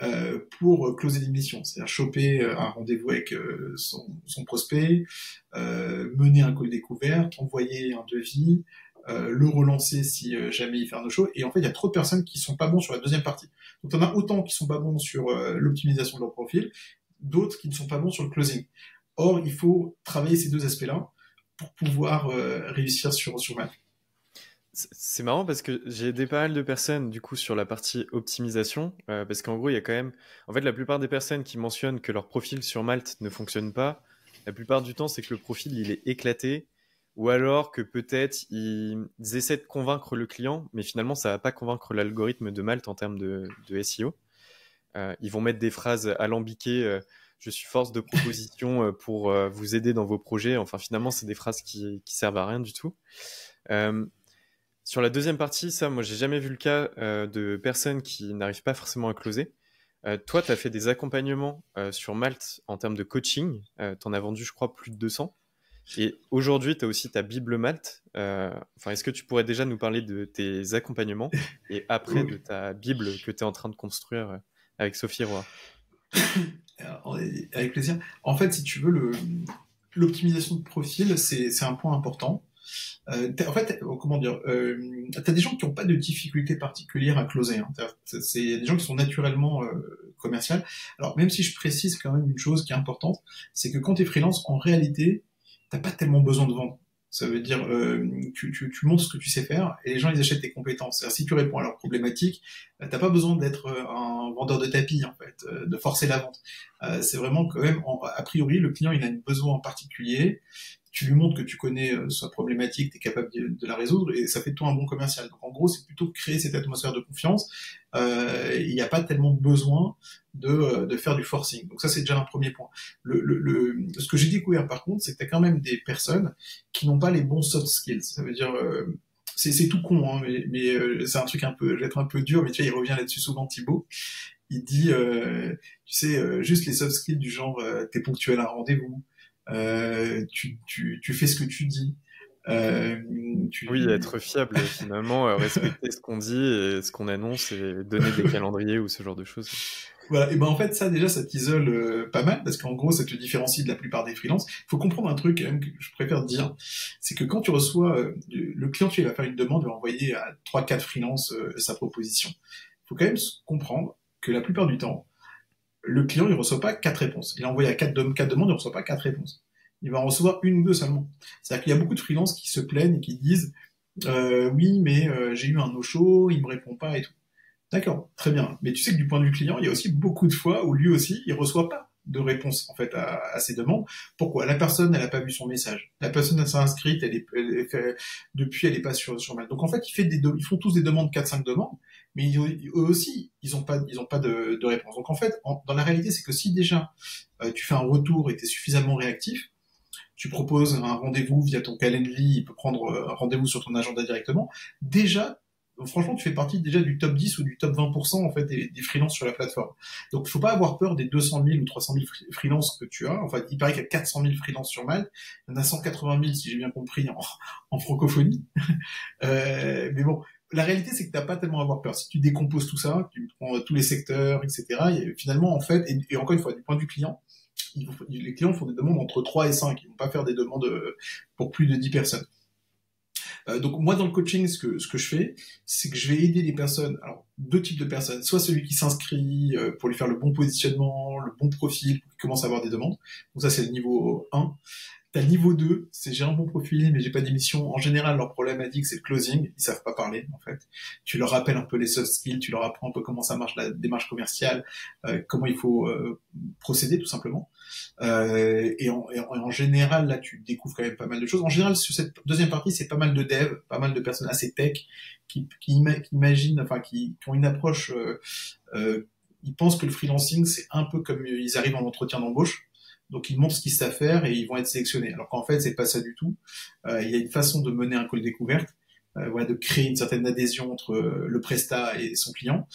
euh, pour closer l'émission, c'est-à-dire choper un rendez-vous avec son, son, prospect, mener un call découverte, envoyer un devis, le relancer si jamais il fait un no-show. Et en fait, il y a trop de personnes qui sont pas bons sur la deuxième partie. Donc, on a autant qui sont pas bons sur l'optimisation de leur profil, d'autres qui ne sont pas bons sur le closing. Or, il faut travailler ces deux aspects-là pour pouvoir euh, réussir sur, sur Mac. C'est marrant parce que j'ai aidé pas mal de personnes du coup sur la partie optimisation euh, parce qu'en gros il y a quand même en fait la plupart des personnes qui mentionnent que leur profil sur Malte ne fonctionne pas la plupart du temps c'est que le profil il est éclaté ou alors que peut-être ils, essaient de convaincre le client mais finalement ça va pas convaincre l'algorithme de Malte en termes de, SEO euh, ils vont mettre des phrases alambiquées. Euh, je suis force de proposition euh, pour vous aider dans vos projets. Enfin, finalement, c'est des phrases qui, qui servent à rien du tout. sur la deuxième partie, ça, moi, j'ai jamais vu le cas de personnes qui n'arrivent pas forcément à closer. toi, tu as fait des accompagnements sur Malte en termes de coaching. tu en as vendu, je crois, plus de 200. Et aujourd'hui, tu as aussi ta Bible Malte. enfin, est-ce que tu pourrais déjà nous parler de tes accompagnements <laughs> et après de ta Bible que tu es en train de construire avec Sophie Roy? <coughs> avec plaisir. En fait, si tu veux, l'optimisation de profil, c'est un point important. Euh, en fait, euh, comment dire, euh, tu as des gens qui n'ont pas de difficultés particulières à closer. Hein. C'est des gens qui sont naturellement euh, commerciaux. Alors, même si je précise quand même une chose qui est importante, c'est que quand tu es freelance, en réalité, t'as pas tellement besoin de vendre. Ça veut dire, euh, tu, montres ce que tu sais faire et les gens, ils achètent tes compétences. Si tu réponds à leurs problématiques, euh, t'as pas besoin d'être euh, un vendeur de tapis, en fait, euh, de forcer la vente. c'est vraiment quand même, a priori, le client, il a un besoin en particulier. Tu lui montres que tu connais sa problématique, tu es capable de, la résoudre, et ça fait de toi un bon commercial. Donc en gros, c'est plutôt créer cette atmosphère de confiance. Il n'y a pas tellement besoin de, de faire du forcing. Donc ça, c'est déjà un premier point. Le, le, ce que j'ai découvert par contre, c'est que tu as quand même des personnes qui n'ont pas les bons soft skills. Ça veut dire c'est tout con, hein, mais, mais euh, c'est un truc un peu, être un peu dur, mais tu vois, il revient là-dessus souvent, Thibaut. Il dit, euh, tu sais, euh, juste les soft skills du genre, t'es ponctuel à un rendez-vous, tu, tu, tu fais ce que tu dis. Tu... Oui, être fiable, finalement, respecter ce qu'on dit et ce qu'on annonce et donner des calendriers ou ce genre de choses. Voilà, et ben en fait ça déjà ça t'isole euh, pas mal parce qu'en gros ça te différencie de la plupart des freelances. Il faut comprendre un truc quand même que je préfère dire, c'est que quand tu reçois euh, le client, tu vas faire une demande, il va envoyer à trois quatre freelances euh, sa proposition. Il faut quand même comprendre que la plupart du temps, le client il reçoit pas quatre réponses. Il a envoyé à quatre, quatre demandes, il reçoit pas quatre réponses. Il va en recevoir une ou deux seulement. C'est-à-dire qu'il y a beaucoup de freelances qui se plaignent et qui disent oui mais j'ai eu un no show, il me répond pas et tout. D'accord, très bien. Mais tu sais que du point de vue client, il y a aussi beaucoup de fois où lui aussi, il reçoit pas de réponse en fait à, à ses demandes. Pourquoi? La personne, elle n'a pas vu son message. La personne, elle s'est inscrite, elle est, elle fait, depuis, elle est pas sur sur mail. Donc en fait, ils, fait des, ils font tous des demandes 4-5 demandes, mais eux aussi, ils ont pas, ils pas de, réponse. Donc en fait, dans la réalité, c'est que si déjà euh, tu fais un retour et tu es suffisamment réactif, tu proposes un rendez-vous via ton calendly, il peut prendre euh, un rendez-vous sur ton agenda directement. Déjà, franchement, tu fais partie déjà du top 10 ou du top 20% en fait des, des freelances sur la plateforme. Donc, faut pas avoir peur des 200 000 ou 300 000 freelances que tu as. Enfin, il paraît qu'il y a 400 000 freelances sur Malte. Il y en a 180 000, si j'ai bien compris, en, en francophonie. <laughs> euh, mais bon, la réalité, c'est que tu n'as pas tellement à avoir peur. Si tu décomposes tout ça, tu prends tous les secteurs, etc., et finalement, en fait, et, encore une fois, du point de vue client, les clients font des demandes entre 3 et 5. Ils vont pas faire des demandes euh, pour plus de 10 personnes. Euh, donc moi dans le coaching, ce que ce que je fais, c'est que je vais aider les personnes. Alors deux types de personnes, soit celui qui s'inscrit euh, pour lui faire le bon positionnement, le bon profil, pour qu'il commence à avoir des demandes. Donc ça c'est le niveau 1. T'as niveau 2, c'est j'ai un bon profil mais j'ai pas d'émission. En général, leur problématique c'est le closing, ils savent pas parler en fait. Tu leur rappelles un peu les soft skills, tu leur apprends un peu comment ça marche la démarche commerciale, euh, comment il faut euh, procéder tout simplement. Euh, et, en, et, en, général, là, tu découvres quand même pas mal de choses. En général, sur cette deuxième partie, c'est pas mal de devs, pas mal de personnes assez tech qui, qui, imaginent, enfin, qui, qui, ont une approche. Euh, euh, ils pensent que le freelancing, c'est un peu comme ils arrivent en entretien d'embauche. Donc ils montrent ce qu'ils savent faire et ils vont être sélectionnés. Alors qu'en fait, c'est pas ça du tout. Euh, il y a une façon de mener un call découverte euh, voilà, de créer une certaine adhésion entre euh, le prestat et son client.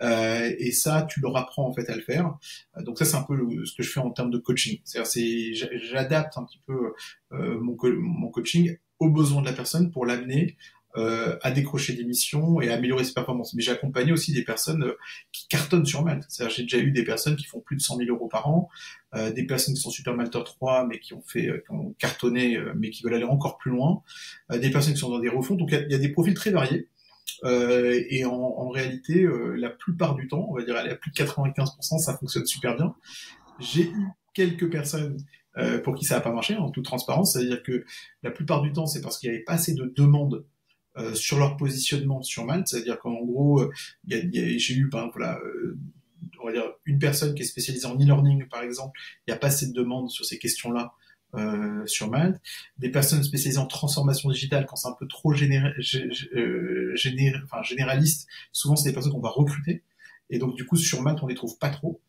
Euh, et ça, tu leur apprends en fait à le faire. donc ça, c'est un peu ce que je fais en termes de coaching. C'est-à-dire, j'adapte un petit peu mon, mon coaching aux besoins de la personne pour l'amener euh, à décrocher des missions et à améliorer ses performances. Mais j'ai accompagné aussi des personnes euh, qui cartonnent sur Malte. C'est-à-dire j'ai déjà eu des personnes qui font plus de 100 000 euros par an, euh, des personnes qui sont super Malter 3 mais qui ont fait, qui ont cartonné mais qui veulent aller encore plus loin, des personnes qui sont dans des refonds. Donc il y, a des profils très variés. et en, en réalité, la plupart du temps, on va dire à plus de 95%, ça fonctionne super bien. J'ai eu quelques personnes pour qui ça n'a pas marché, en toute transparence, c'est-à-dire que la plupart du temps, c'est parce qu'il n'y avait pas assez de demandes euh, sur leur positionnement sur Malte, c'est-à-dire qu'en gros, euh, j'ai eu, par exemple, euh, on va dire une personne qui est spécialisée en e-learning, par exemple, il n'y a pas assez de demandes sur ces questions-là euh, sur Malte. Des personnes spécialisées en transformation digitale, quand c'est un peu trop enfin, généraliste, souvent c'est des personnes qu'on va recruter. Et donc du coup sur Malte, on les trouve pas trop.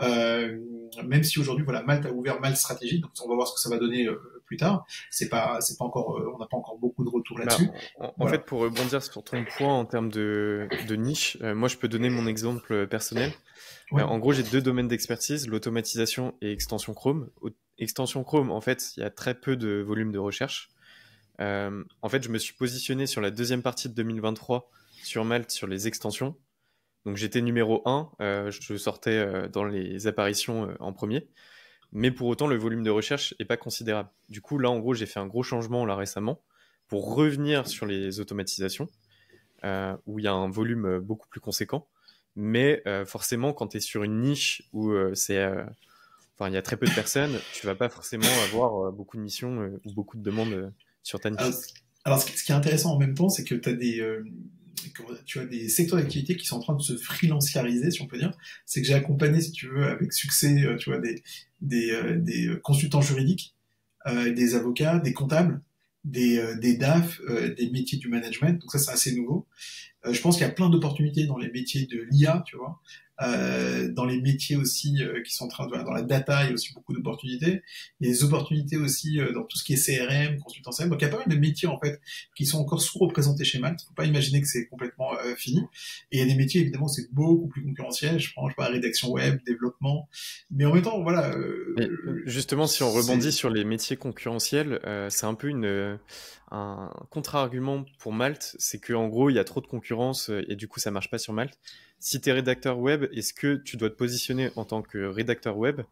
Euh, même si aujourd'hui, voilà, Malte a ouvert Malte Stratégie, donc on va voir ce que ça va donner euh, plus tard. C'est pas, c'est pas encore, euh, on n'a pas encore beaucoup de retours bah, là-dessus. en, fait, pour rebondir sur ton point en termes de, de niche, moi, je peux donner mon exemple personnel. en gros, j'ai deux domaines d'expertise, l'automatisation et extension Chrome. Extension Chrome, en fait, il y a très peu de volume de recherche. en fait, je me suis positionné sur la deuxième partie de 2023 sur Malte sur les extensions donc j'étais numéro 1, euh, je sortais euh, dans les apparitions euh, en premier. Mais pour autant, le volume de recherche n'est pas considérable. Du coup, là, en gros, j'ai fait un gros changement là récemment pour revenir sur les automatisations, où il y a un volume beaucoup plus conséquent. Mais forcément, quand tu es sur une niche où c'est, enfin, il y a très peu de personnes, tu vas pas forcément avoir beaucoup de missions ou beaucoup de demandes sur ta niche. Alors, ce qui est intéressant en même temps, c'est que tu as des, tu as des secteurs d'activité qui sont en train de se freelanciariser, si on peut dire. C'est que j'ai accompagné, si tu veux, avec succès, euh, tu vois, des, des, euh, des consultants juridiques des avocats, des comptables, des, des DAF, des métiers du management. Donc ça, c'est assez nouveau. Je pense qu'il y a plein d'opportunités dans les métiers de l'IA, tu vois. Euh, dans les métiers aussi euh, qui sont en train de dans la data, il y a aussi beaucoup d'opportunités. Il y a des opportunités aussi euh, dans tout ce qui est CRM, consultant CRM. Donc il y a pas mal de métiers en fait qui sont encore sous-représentés chez Malte. Faut pas imaginer que c'est complètement fini. Et il y a des métiers évidemment c'est beaucoup plus concurrentiel. Je prends je pas rédaction web, développement, mais en même temps voilà. justement, si on rebondit sur les métiers concurrentiels, c'est un peu une un contre-argument pour Malte, c'est qu'en gros, il y a trop de concurrence et du coup, ça marche pas sur Malte si tu es rédacteur web, est-ce que tu dois te positionner en tant que rédacteur web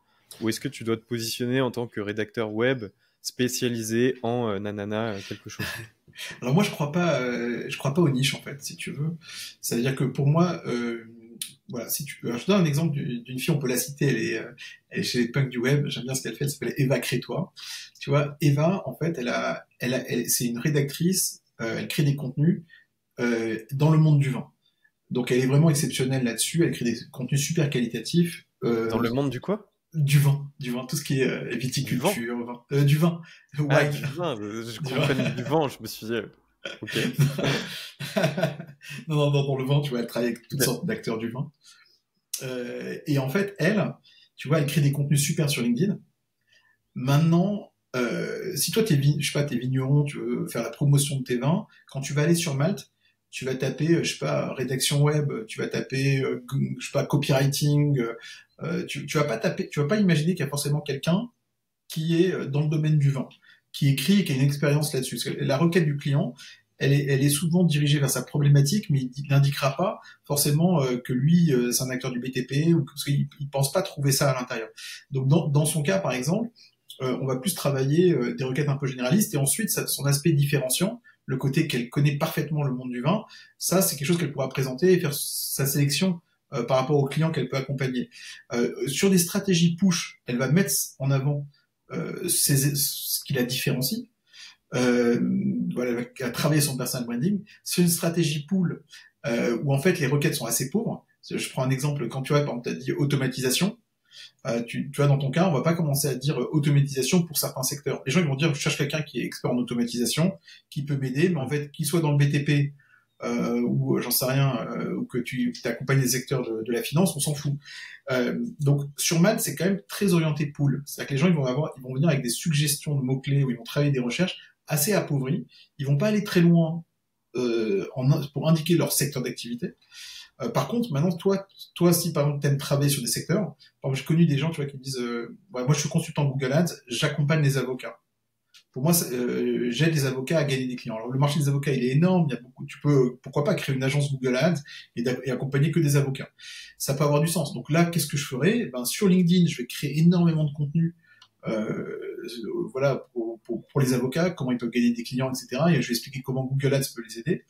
ou est-ce que tu dois te positionner en tant que rédacteur web spécialisé en euh, nanana euh, quelque chose? <laughs> Alors moi je crois pas, euh, je crois pas aux niches en fait, si tu veux. Ça veut dire que pour moi, voilà, si tu, je te donne un exemple d'une fille, on peut la citer, elle est, elle est chez les punks du web, j'aime bien ce qu'elle fait, elle s'appelle Eva Crétois. Tu vois, Eva, en fait, elle a, elle, a, c'est une rédactrice, elle crée des contenus dans le monde du vin. Donc elle est vraiment exceptionnelle là-dessus. Elle crée des contenus super qualitatifs. Euh, Dans le monde du quoi? Du vin, du vin, tout ce qui est euh, viticulture, du vin. Euh, du vin. Ah, du vin. Je comprenais du vin. Je me suis dit. Ok. non, <laughs> non, non, dans le vin, tu vois, elle travaille avec toutes sortes d'acteurs du vin. et en fait, elle, tu vois, elle crée des contenus super sur LinkedIn. Maintenant, si toi, t'es, je sais pas, t'es vigneron, tu veux faire la promotion de tes vins, quand tu vas aller sur Malte, tu vas taper, euh, je sais pas, rédaction web, tu vas taper, euh, je sais pas, copywriting, euh, tu, tu vas pas taper, tu vas pas imaginer qu'il y a forcément quelqu'un qui est dans le domaine du vin, qui écrit et qui a une expérience là-dessus. La requête du client, elle est, elle est souvent dirigée vers sa problématique, mais il n'indiquera pas forcément que lui, c'est un acteur du BTP ou parce qu'il il pense pas trouver ça à l'intérieur. Donc dans, dans son cas, par exemple, on va plus travailler des requêtes un peu généralistes et ensuite son aspect différenciant le côté qu'elle connaît parfaitement le monde du vin, ça c'est quelque chose qu'elle pourra présenter et faire sa sélection euh, par rapport aux clients qu'elle peut accompagner. Euh, sur des stratégies push, elle va mettre en avant euh, ce qui la différencie. Euh, voilà, elle va travailler son personal branding. Sur une stratégie pull où en fait les requêtes sont assez pauvres. Je prends un exemple quand tu vois, par exemple, as dit automatisation. Euh, tu, vois, dans ton cas, on va pas commencer à dire euh, automatisation pour certains secteurs. Les gens ils vont dire, je cherche quelqu'un qui est expert en automatisation, qui peut m'aider, mais en fait, qu'il soit dans le BTP euh, ou j'en sais rien, ou que tu accompagnes les secteurs de, la finance, on s'en fout. donc sur Math, c'est quand même très orienté pool. C'est-à-dire que les gens ils vont avoir, ils vont venir avec des suggestions de mots clés où ils vont travailler des recherches assez appauvries. Ils vont pas aller très loin pour indiquer leur secteur d'activité. Euh, par contre, maintenant, toi, toi, si par exemple t'aimes travailler sur des secteurs, par exemple, j'ai connu des gens, tu vois, qui me disent, euh, moi, je suis consultant Google Ads, j'accompagne les avocats. Pour moi, euh, j'aide les avocats à gagner des clients. Alors, le marché des avocats, il est énorme. Tu peux, pourquoi pas, créer une agence Google Ads et, accompagner que des avocats. Ça peut avoir du sens. Donc là, qu'est-ce que je ferai Ben sur LinkedIn, je vais créer énormément de contenu. Euh, voilà pour, pour, pour, les avocats, comment ils peuvent gagner des clients, etc. Et je vais expliquer comment Google Ads peut les aider.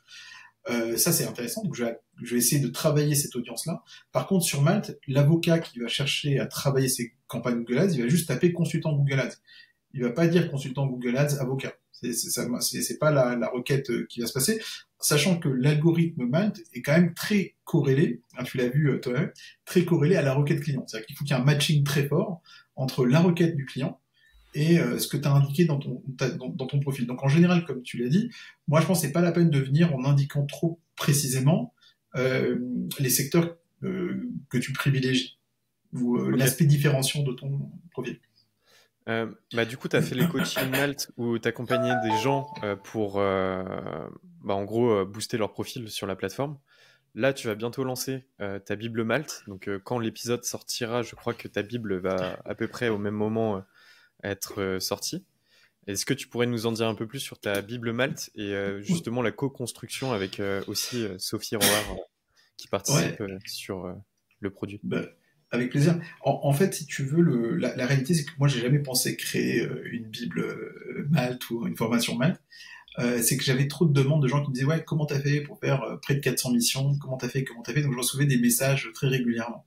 Euh, ça, c'est intéressant. Donc, je vais, je vais, essayer de travailler cette audience-là. Par contre, sur Malte, l'avocat qui va chercher à travailler ses campagnes Google Ads, il va juste taper consultant Google Ads. Il va pas dire consultant Google Ads avocat. C'est pas la, la, requête euh, qui va se passer, sachant que l'algorithme Malte est quand même très corrélé. Hein, tu l'as vu euh, toi-même, très corrélé à la requête client. C'est-à-dire qu'il faut qu'il y ait un matching très fort entre la requête du client et euh, ce que tu as indiqué dans ton, dans, ton profil. Donc en général, comme tu l'as dit, moi je pense que c'est pas la peine de venir en indiquant trop précisément euh, les secteurs euh, que tu privilégies ou l'aspect différenciant de ton profil. bah, du coup, tu as fait les coaching Malte où tu accompagnais des gens pour, bah, en gros, booster leur profil sur la plateforme. Là, tu vas bientôt lancer ta Bible Malte. Donc, quand l'épisode sortira, je crois que ta Bible va à peu près au même moment être euh, sorti. Est-ce que tu pourrais nous en dire un peu plus sur ta Bible Malte et euh, justement la co-construction avec euh, aussi Sophie Roard qui participe sur le produit? Bah, Avec plaisir. En, fait, si tu veux, le, la, réalité, c'est que moi, j'ai jamais pensé créer une Bible Malte ou une formation Malte. c'est que j'avais trop de demandes de gens qui me disaient ouais comment t'as fait pour faire près de 400 missions? Comment t'as fait? Comment t'as fait? Donc je recevais des messages très régulièrement.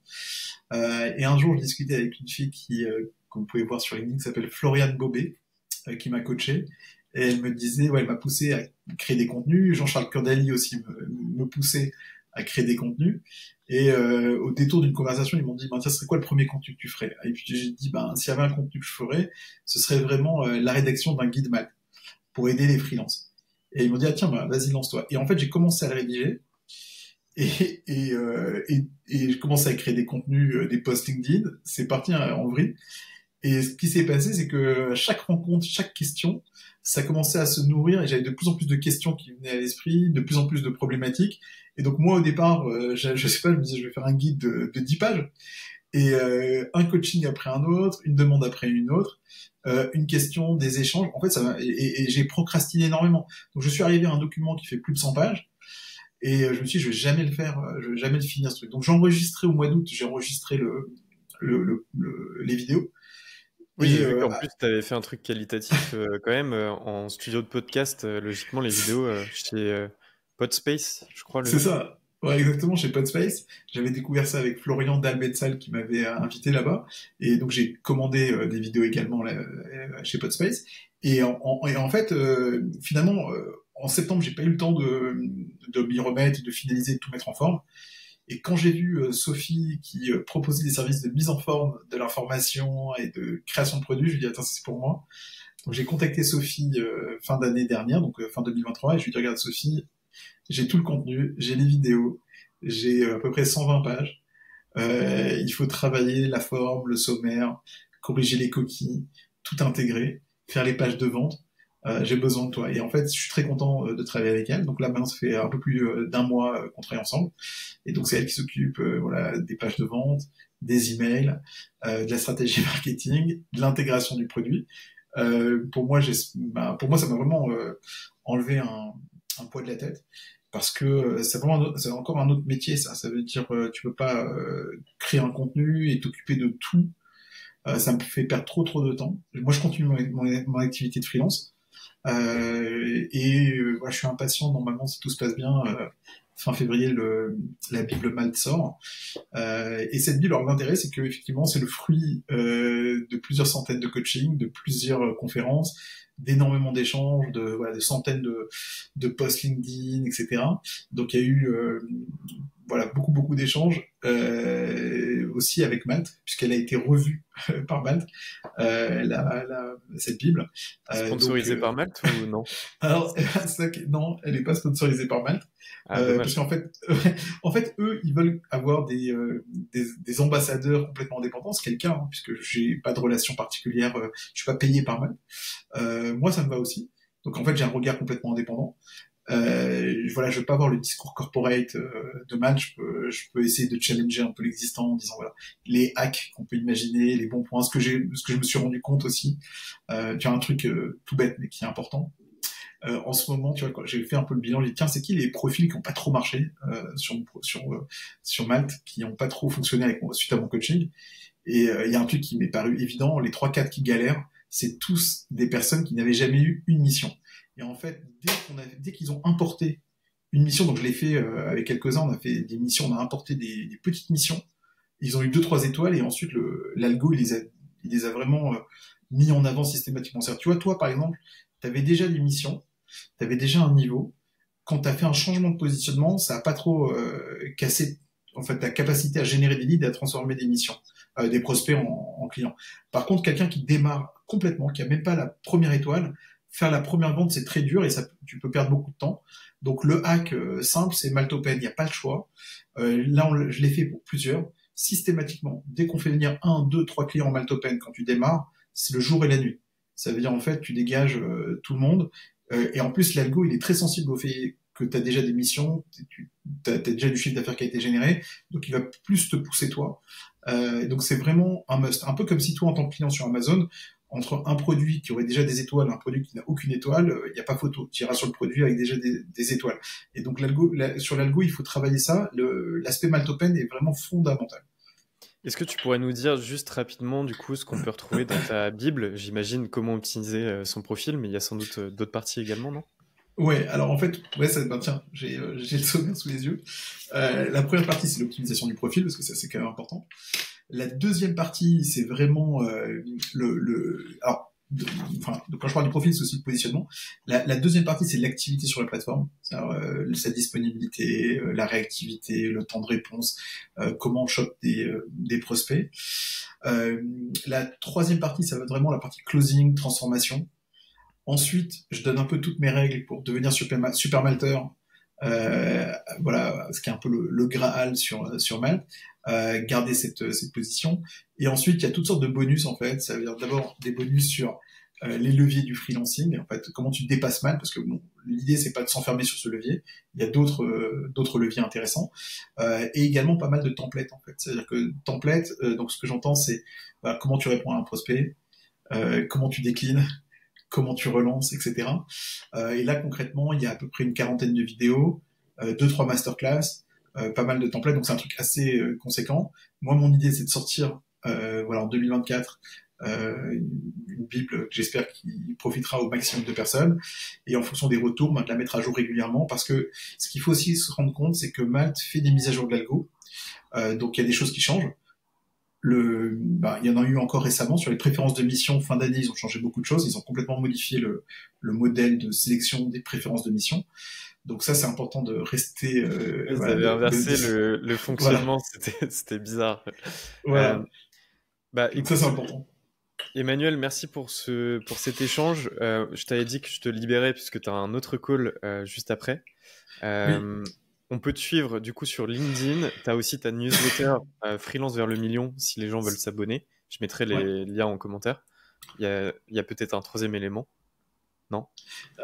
Et un jour je discutais avec une fille qui comme vous pouvez voir sur LinkedIn, qui s'appelle Floriane Bobet, euh, qui m'a coaché. Et elle me disait, ouais, elle m'a poussé à créer des contenus. Jean-Charles Curdali aussi me, poussait à créer des contenus. Et euh, au détour d'une conversation, ils m'ont dit, ben, ça serait quoi le premier contenu que tu ferais? Et puis j'ai dit, ben, s'il y avait un contenu que je ferais, ce serait vraiment euh, la rédaction d'un guide mal pour aider les freelances. Et ils m'ont dit, ah tiens, ben, vas-y, lance-toi. Et en fait, j'ai commencé à le rédiger. Et, et, euh, et, et j'ai commencé à créer des contenus, des posts LinkedIn. C'est parti hein, en vrille. Et ce qui s'est passé, c'est que chaque rencontre, chaque question, ça commençait à se nourrir et j'avais de plus en plus de questions qui venaient à l'esprit, de plus en plus de problématiques. Et donc moi au départ, euh, je, je, sais pas, je me disais je vais faire un guide de, de 10 pages et euh, un coaching après un autre, une demande après une autre, euh, une question, des échanges. En fait, ça et, et, j'ai procrastiné énormément. Donc je suis arrivé à un document qui fait plus de 100 pages et euh, je me suis dit je vais jamais le faire, euh, je vais jamais le finir ce truc. Donc j'ai enregistré au mois d'août, j'ai enregistré le, le, le, les vidéos. Oui, euh, en plus, tu avais fait un truc qualitatif euh, quand même euh, en studio de podcast, logiquement, les vidéos chez Podspace, je crois. C'est ça. Ouais, exactement, chez Podspace. J'avais découvert ça avec Florian Dalbetsal qui m'avait invité là-bas. Et donc, j'ai commandé des vidéos également là, chez Podspace. Et en, en, et en fait, finalement, en septembre, j'ai pas eu le temps de, de m'y remettre, de finaliser, de tout mettre en forme. Et quand j'ai vu euh, Sophie qui euh, proposait des services de mise en forme de l'information et de création de produits, je lui ai dit attends c'est pour moi. Donc j'ai contacté Sophie euh, fin d'année dernière, donc fin 2023, et je lui ai dit regarde Sophie, j'ai tout le contenu, j'ai les vidéos, j'ai à peu près 120 pages. il faut travailler la forme, le sommaire, corriger les coquilles, tout intégrer, faire les pages de vente. Euh, j'ai besoin de toi. Et en fait, je suis très content euh, de travailler avec elle. Donc là, maintenant, ça fait un peu plus euh, d'un mois qu'on travaille ensemble. Et donc, c'est elle qui s'occupe voilà, des pages de vente, des emails, de la stratégie <laughs> marketing, de l'intégration du produit. pour moi, j'ai, bah, pour moi, ça m'a vraiment enlevé un, un, poids de la tête parce que c'est vraiment c'est encore un autre métier ça ça veut dire tu peux pas créer un contenu et t'occuper de tout ça me fait perdre trop trop de temps moi je continue mon, mon activité de freelance euh, et euh, je suis impatient, normalement, si tout se passe bien, euh, fin février, le, la Bible Malte sort. Euh, et cette Bible, alors l'intérêt, c'est que effectivement, c'est le fruit euh, de plusieurs centaines de coachings, de plusieurs conférences, d'énormément d'échanges, de, voilà, de centaines de, de posts LinkedIn, etc. Donc il y a eu euh, voilà beaucoup beaucoup d'échanges euh, aussi avec Malte puisqu'elle a été revue <laughs> par Malte euh, la, la, cette bible. Euh, sponsorisée par Malte ou non? <laughs> Alors <laughs> non elle n'est pas sponsorisée par Malte. Ah, euh, parce qu'en fait en fait eux ils veulent avoir des, euh, des, des ambassadeurs complètement indépendants. C'est quelqu'un hein, puisque j'ai pas de relation particulière je suis pas payé par Malte moi ça me va aussi donc en fait j'ai un regard complètement indépendant euh, voilà, je veux pas avoir le discours corporate euh, de mal. Je peux, je peux essayer de challenger un peu l'existant en disant voilà les hacks qu'on peut imaginer, les bons points, ce que j'ai, ce que je me suis rendu compte aussi. Euh, tu as un truc euh, tout bête mais qui est important. Euh, en ce moment, tu vois, quand j'ai fait un peu le bilan, j'ai dit tiens, c'est qui les profils qui ont pas trop marché sur sur sur Malte, qui ont pas trop fonctionné suite à mon coaching? Et il y a un truc qui m'est paru évident, les trois quatre qui galèrent, c'est tous des personnes qui n'avaient jamais eu une mission. Et en fait, dès qu'ils ont importé une mission, donc je l'ai fait euh, avec quelques-uns, on a fait des missions, on a importé des, des, petites missions. Ils ont eu deux trois étoiles et ensuite l'algo il les a il les a vraiment euh, mis en avant systématiquement. Tu vois, toi par exemple, tu avais déjà des missions, tu avais déjà un niveau. Quand tu as fait un changement de positionnement, ça a pas trop euh, cassé en fait ta capacité à générer des leads et à transformer des missions, euh, des prospects en, en clients. Par contre, quelqu'un qui démarre complètement, qui a même pas la première étoile, faire la première vente, c'est très dur et ça, tu peux perdre beaucoup de temps. Donc le hack euh, simple, c'est Maltopen, il n'y a pas le choix. Euh, là, je l'ai fait pour plusieurs. Systématiquement, dès qu'on fait venir un, deux, trois clients en Maltopen quand tu démarres, c'est le jour et la nuit. Ça veut dire en fait, tu dégages euh, tout le monde. et en plus, l'algo, il est très sensible au fait que tu as déjà des missions, tu as, déjà du chiffre d'affaires qui a été généré, donc il va plus te pousser toi. donc c'est vraiment un must. Un peu comme si toi, en tant que client sur Amazon, entre un produit qui aurait déjà des étoiles et un produit qui n'a aucune étoile, euh, il n'y a pas photo. Tu iras sur le produit avec déjà des, étoiles. Et donc l'algo, sur l'algo, il faut travailler ça. L'aspect Maltopen est vraiment fondamental. Est-ce que tu pourrais nous dire juste rapidement du coup ce qu'on peut retrouver dans ta Bible? J'imagine comment optimiser euh, son profil, mais il y a sans doute euh, d'autres parties également, non? Ouais, alors en fait, ouais, ça, ben, tiens, j'ai le sommaire sous les yeux. la première partie, c'est l'optimisation du profil, parce que ça, c'est quand même important. La deuxième partie, c'est vraiment euh, le, le, Alors, quand je parle du profil, c'est aussi le positionnement. La, deuxième partie, c'est l'activité sur la plateforme, euh, sa disponibilité, euh, la réactivité, le temps de réponse, comment on chope des, des prospects. la troisième partie, ça va être vraiment la partie closing, transformation. Ensuite, je donne un peu toutes mes règles pour devenir super, super malteur. Voilà, ce qui est un peu le, le Graal sur sur Malte. Euh, garder cette, cette position. Et ensuite, il y a toutes sortes de bonus en fait. Ça veut dire d'abord des bonus sur euh, les leviers du freelancing. En fait, comment tu dépasses mal, parce que bon, l'idée c'est pas de s'enfermer sur ce levier. Il y a d'autres euh, d'autres leviers intéressants et également pas mal de templates en fait. C'est-à-dire que template, donc ce que j'entends c'est bah, comment tu réponds à un prospect, comment tu déclines, comment tu relances, etc. et là concrètement, il y a à peu près une quarantaine de vidéos, deux trois masterclass euh, pas mal de templates, donc c'est un truc assez euh, conséquent. Moi, mon idée, c'est de sortir, euh, voilà, en 2024, une bible, j'espère, qui profitera au maximum de personnes. Et en fonction des retours, ben, de la mettre à jour régulièrement, parce que ce qu'il faut aussi se rendre compte, c'est que Malte fait des mises à jour de l'algo. donc il y a des choses qui changent. Le, bah, il y en a eu encore récemment sur les préférences de mission fin d'année. Ils ont changé beaucoup de choses. Ils ont complètement modifié le, le modèle de sélection des préférences de mission. Donc ça, c'est important de rester. Euh, Vous avez inversé Le, le, fonctionnement, c'était bizarre. Voilà. Euh, bah, ça, c'est important. Emmanuel, merci pour, ce, pour cet échange. Euh, je t'avais dit que je te libérais puisque tu as un autre call euh, juste après. On peut te suivre du coup sur LinkedIn. Tu as aussi ta newsletter euh, Freelance vers le million si les gens veulent s'abonner. Je mettrai les liens en commentaire. Il y a, peut-être un troisième élément. Non?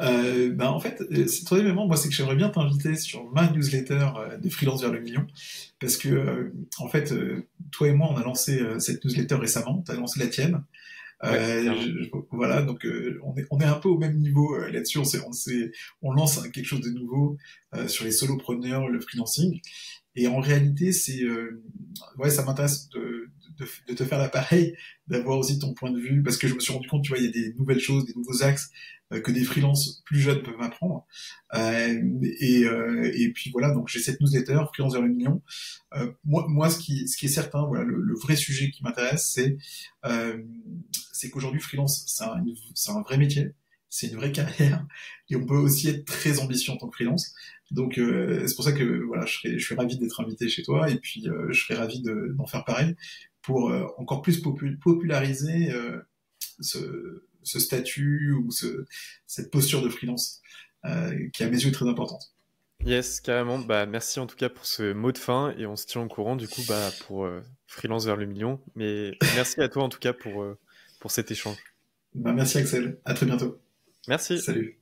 Euh, ben En fait, euh, c'est troisième élément, moi, c'est que j'aimerais bien t'inviter sur ma newsletter de Freelance vers le million. Parce que, en fait, toi et moi, on a lancé cette newsletter récemment. Tu as lancé la tienne. Voilà, donc on, est, on est un peu au même niveau là-dessus. On, on, on lance quelque chose de nouveau sur les solopreneurs, le freelancing. Et en réalité, c'est ouais, ça m'intéresse de, de, de, te faire l'appareil, d'avoir aussi ton point de vue, parce que je me suis rendu compte, tu vois, il y a des nouvelles choses, des nouveaux axes euh, que des freelances plus jeunes peuvent apprendre. Euh, et, euh, et puis voilà, donc j'ai cette newsletter, Freelance vers le million. Euh, moi, moi, ce qui, ce qui est certain, voilà, le, le vrai sujet qui m'intéresse, c'est c'est qu'aujourd'hui, freelance, c'est un, vrai métier c'est une vraie carrière et on peut aussi être très ambitieux en tant que freelance. Donc euh, c'est pour ça que voilà, je suis ravi d'être invité chez toi et puis euh, je serais ravi d'en faire pareil pour euh, encore plus populariser ce, statut ou ce, cette posture de freelance qui à mes yeux est très importante. Yes, carrément. Bah, merci en tout cas pour ce mot de fin et on se tient au courant du coup bah, pour freelance vers le million. Mais merci à toi en tout cas pour, pour cet échange. Bah, merci Axel. À très bientôt. Merci. Salut.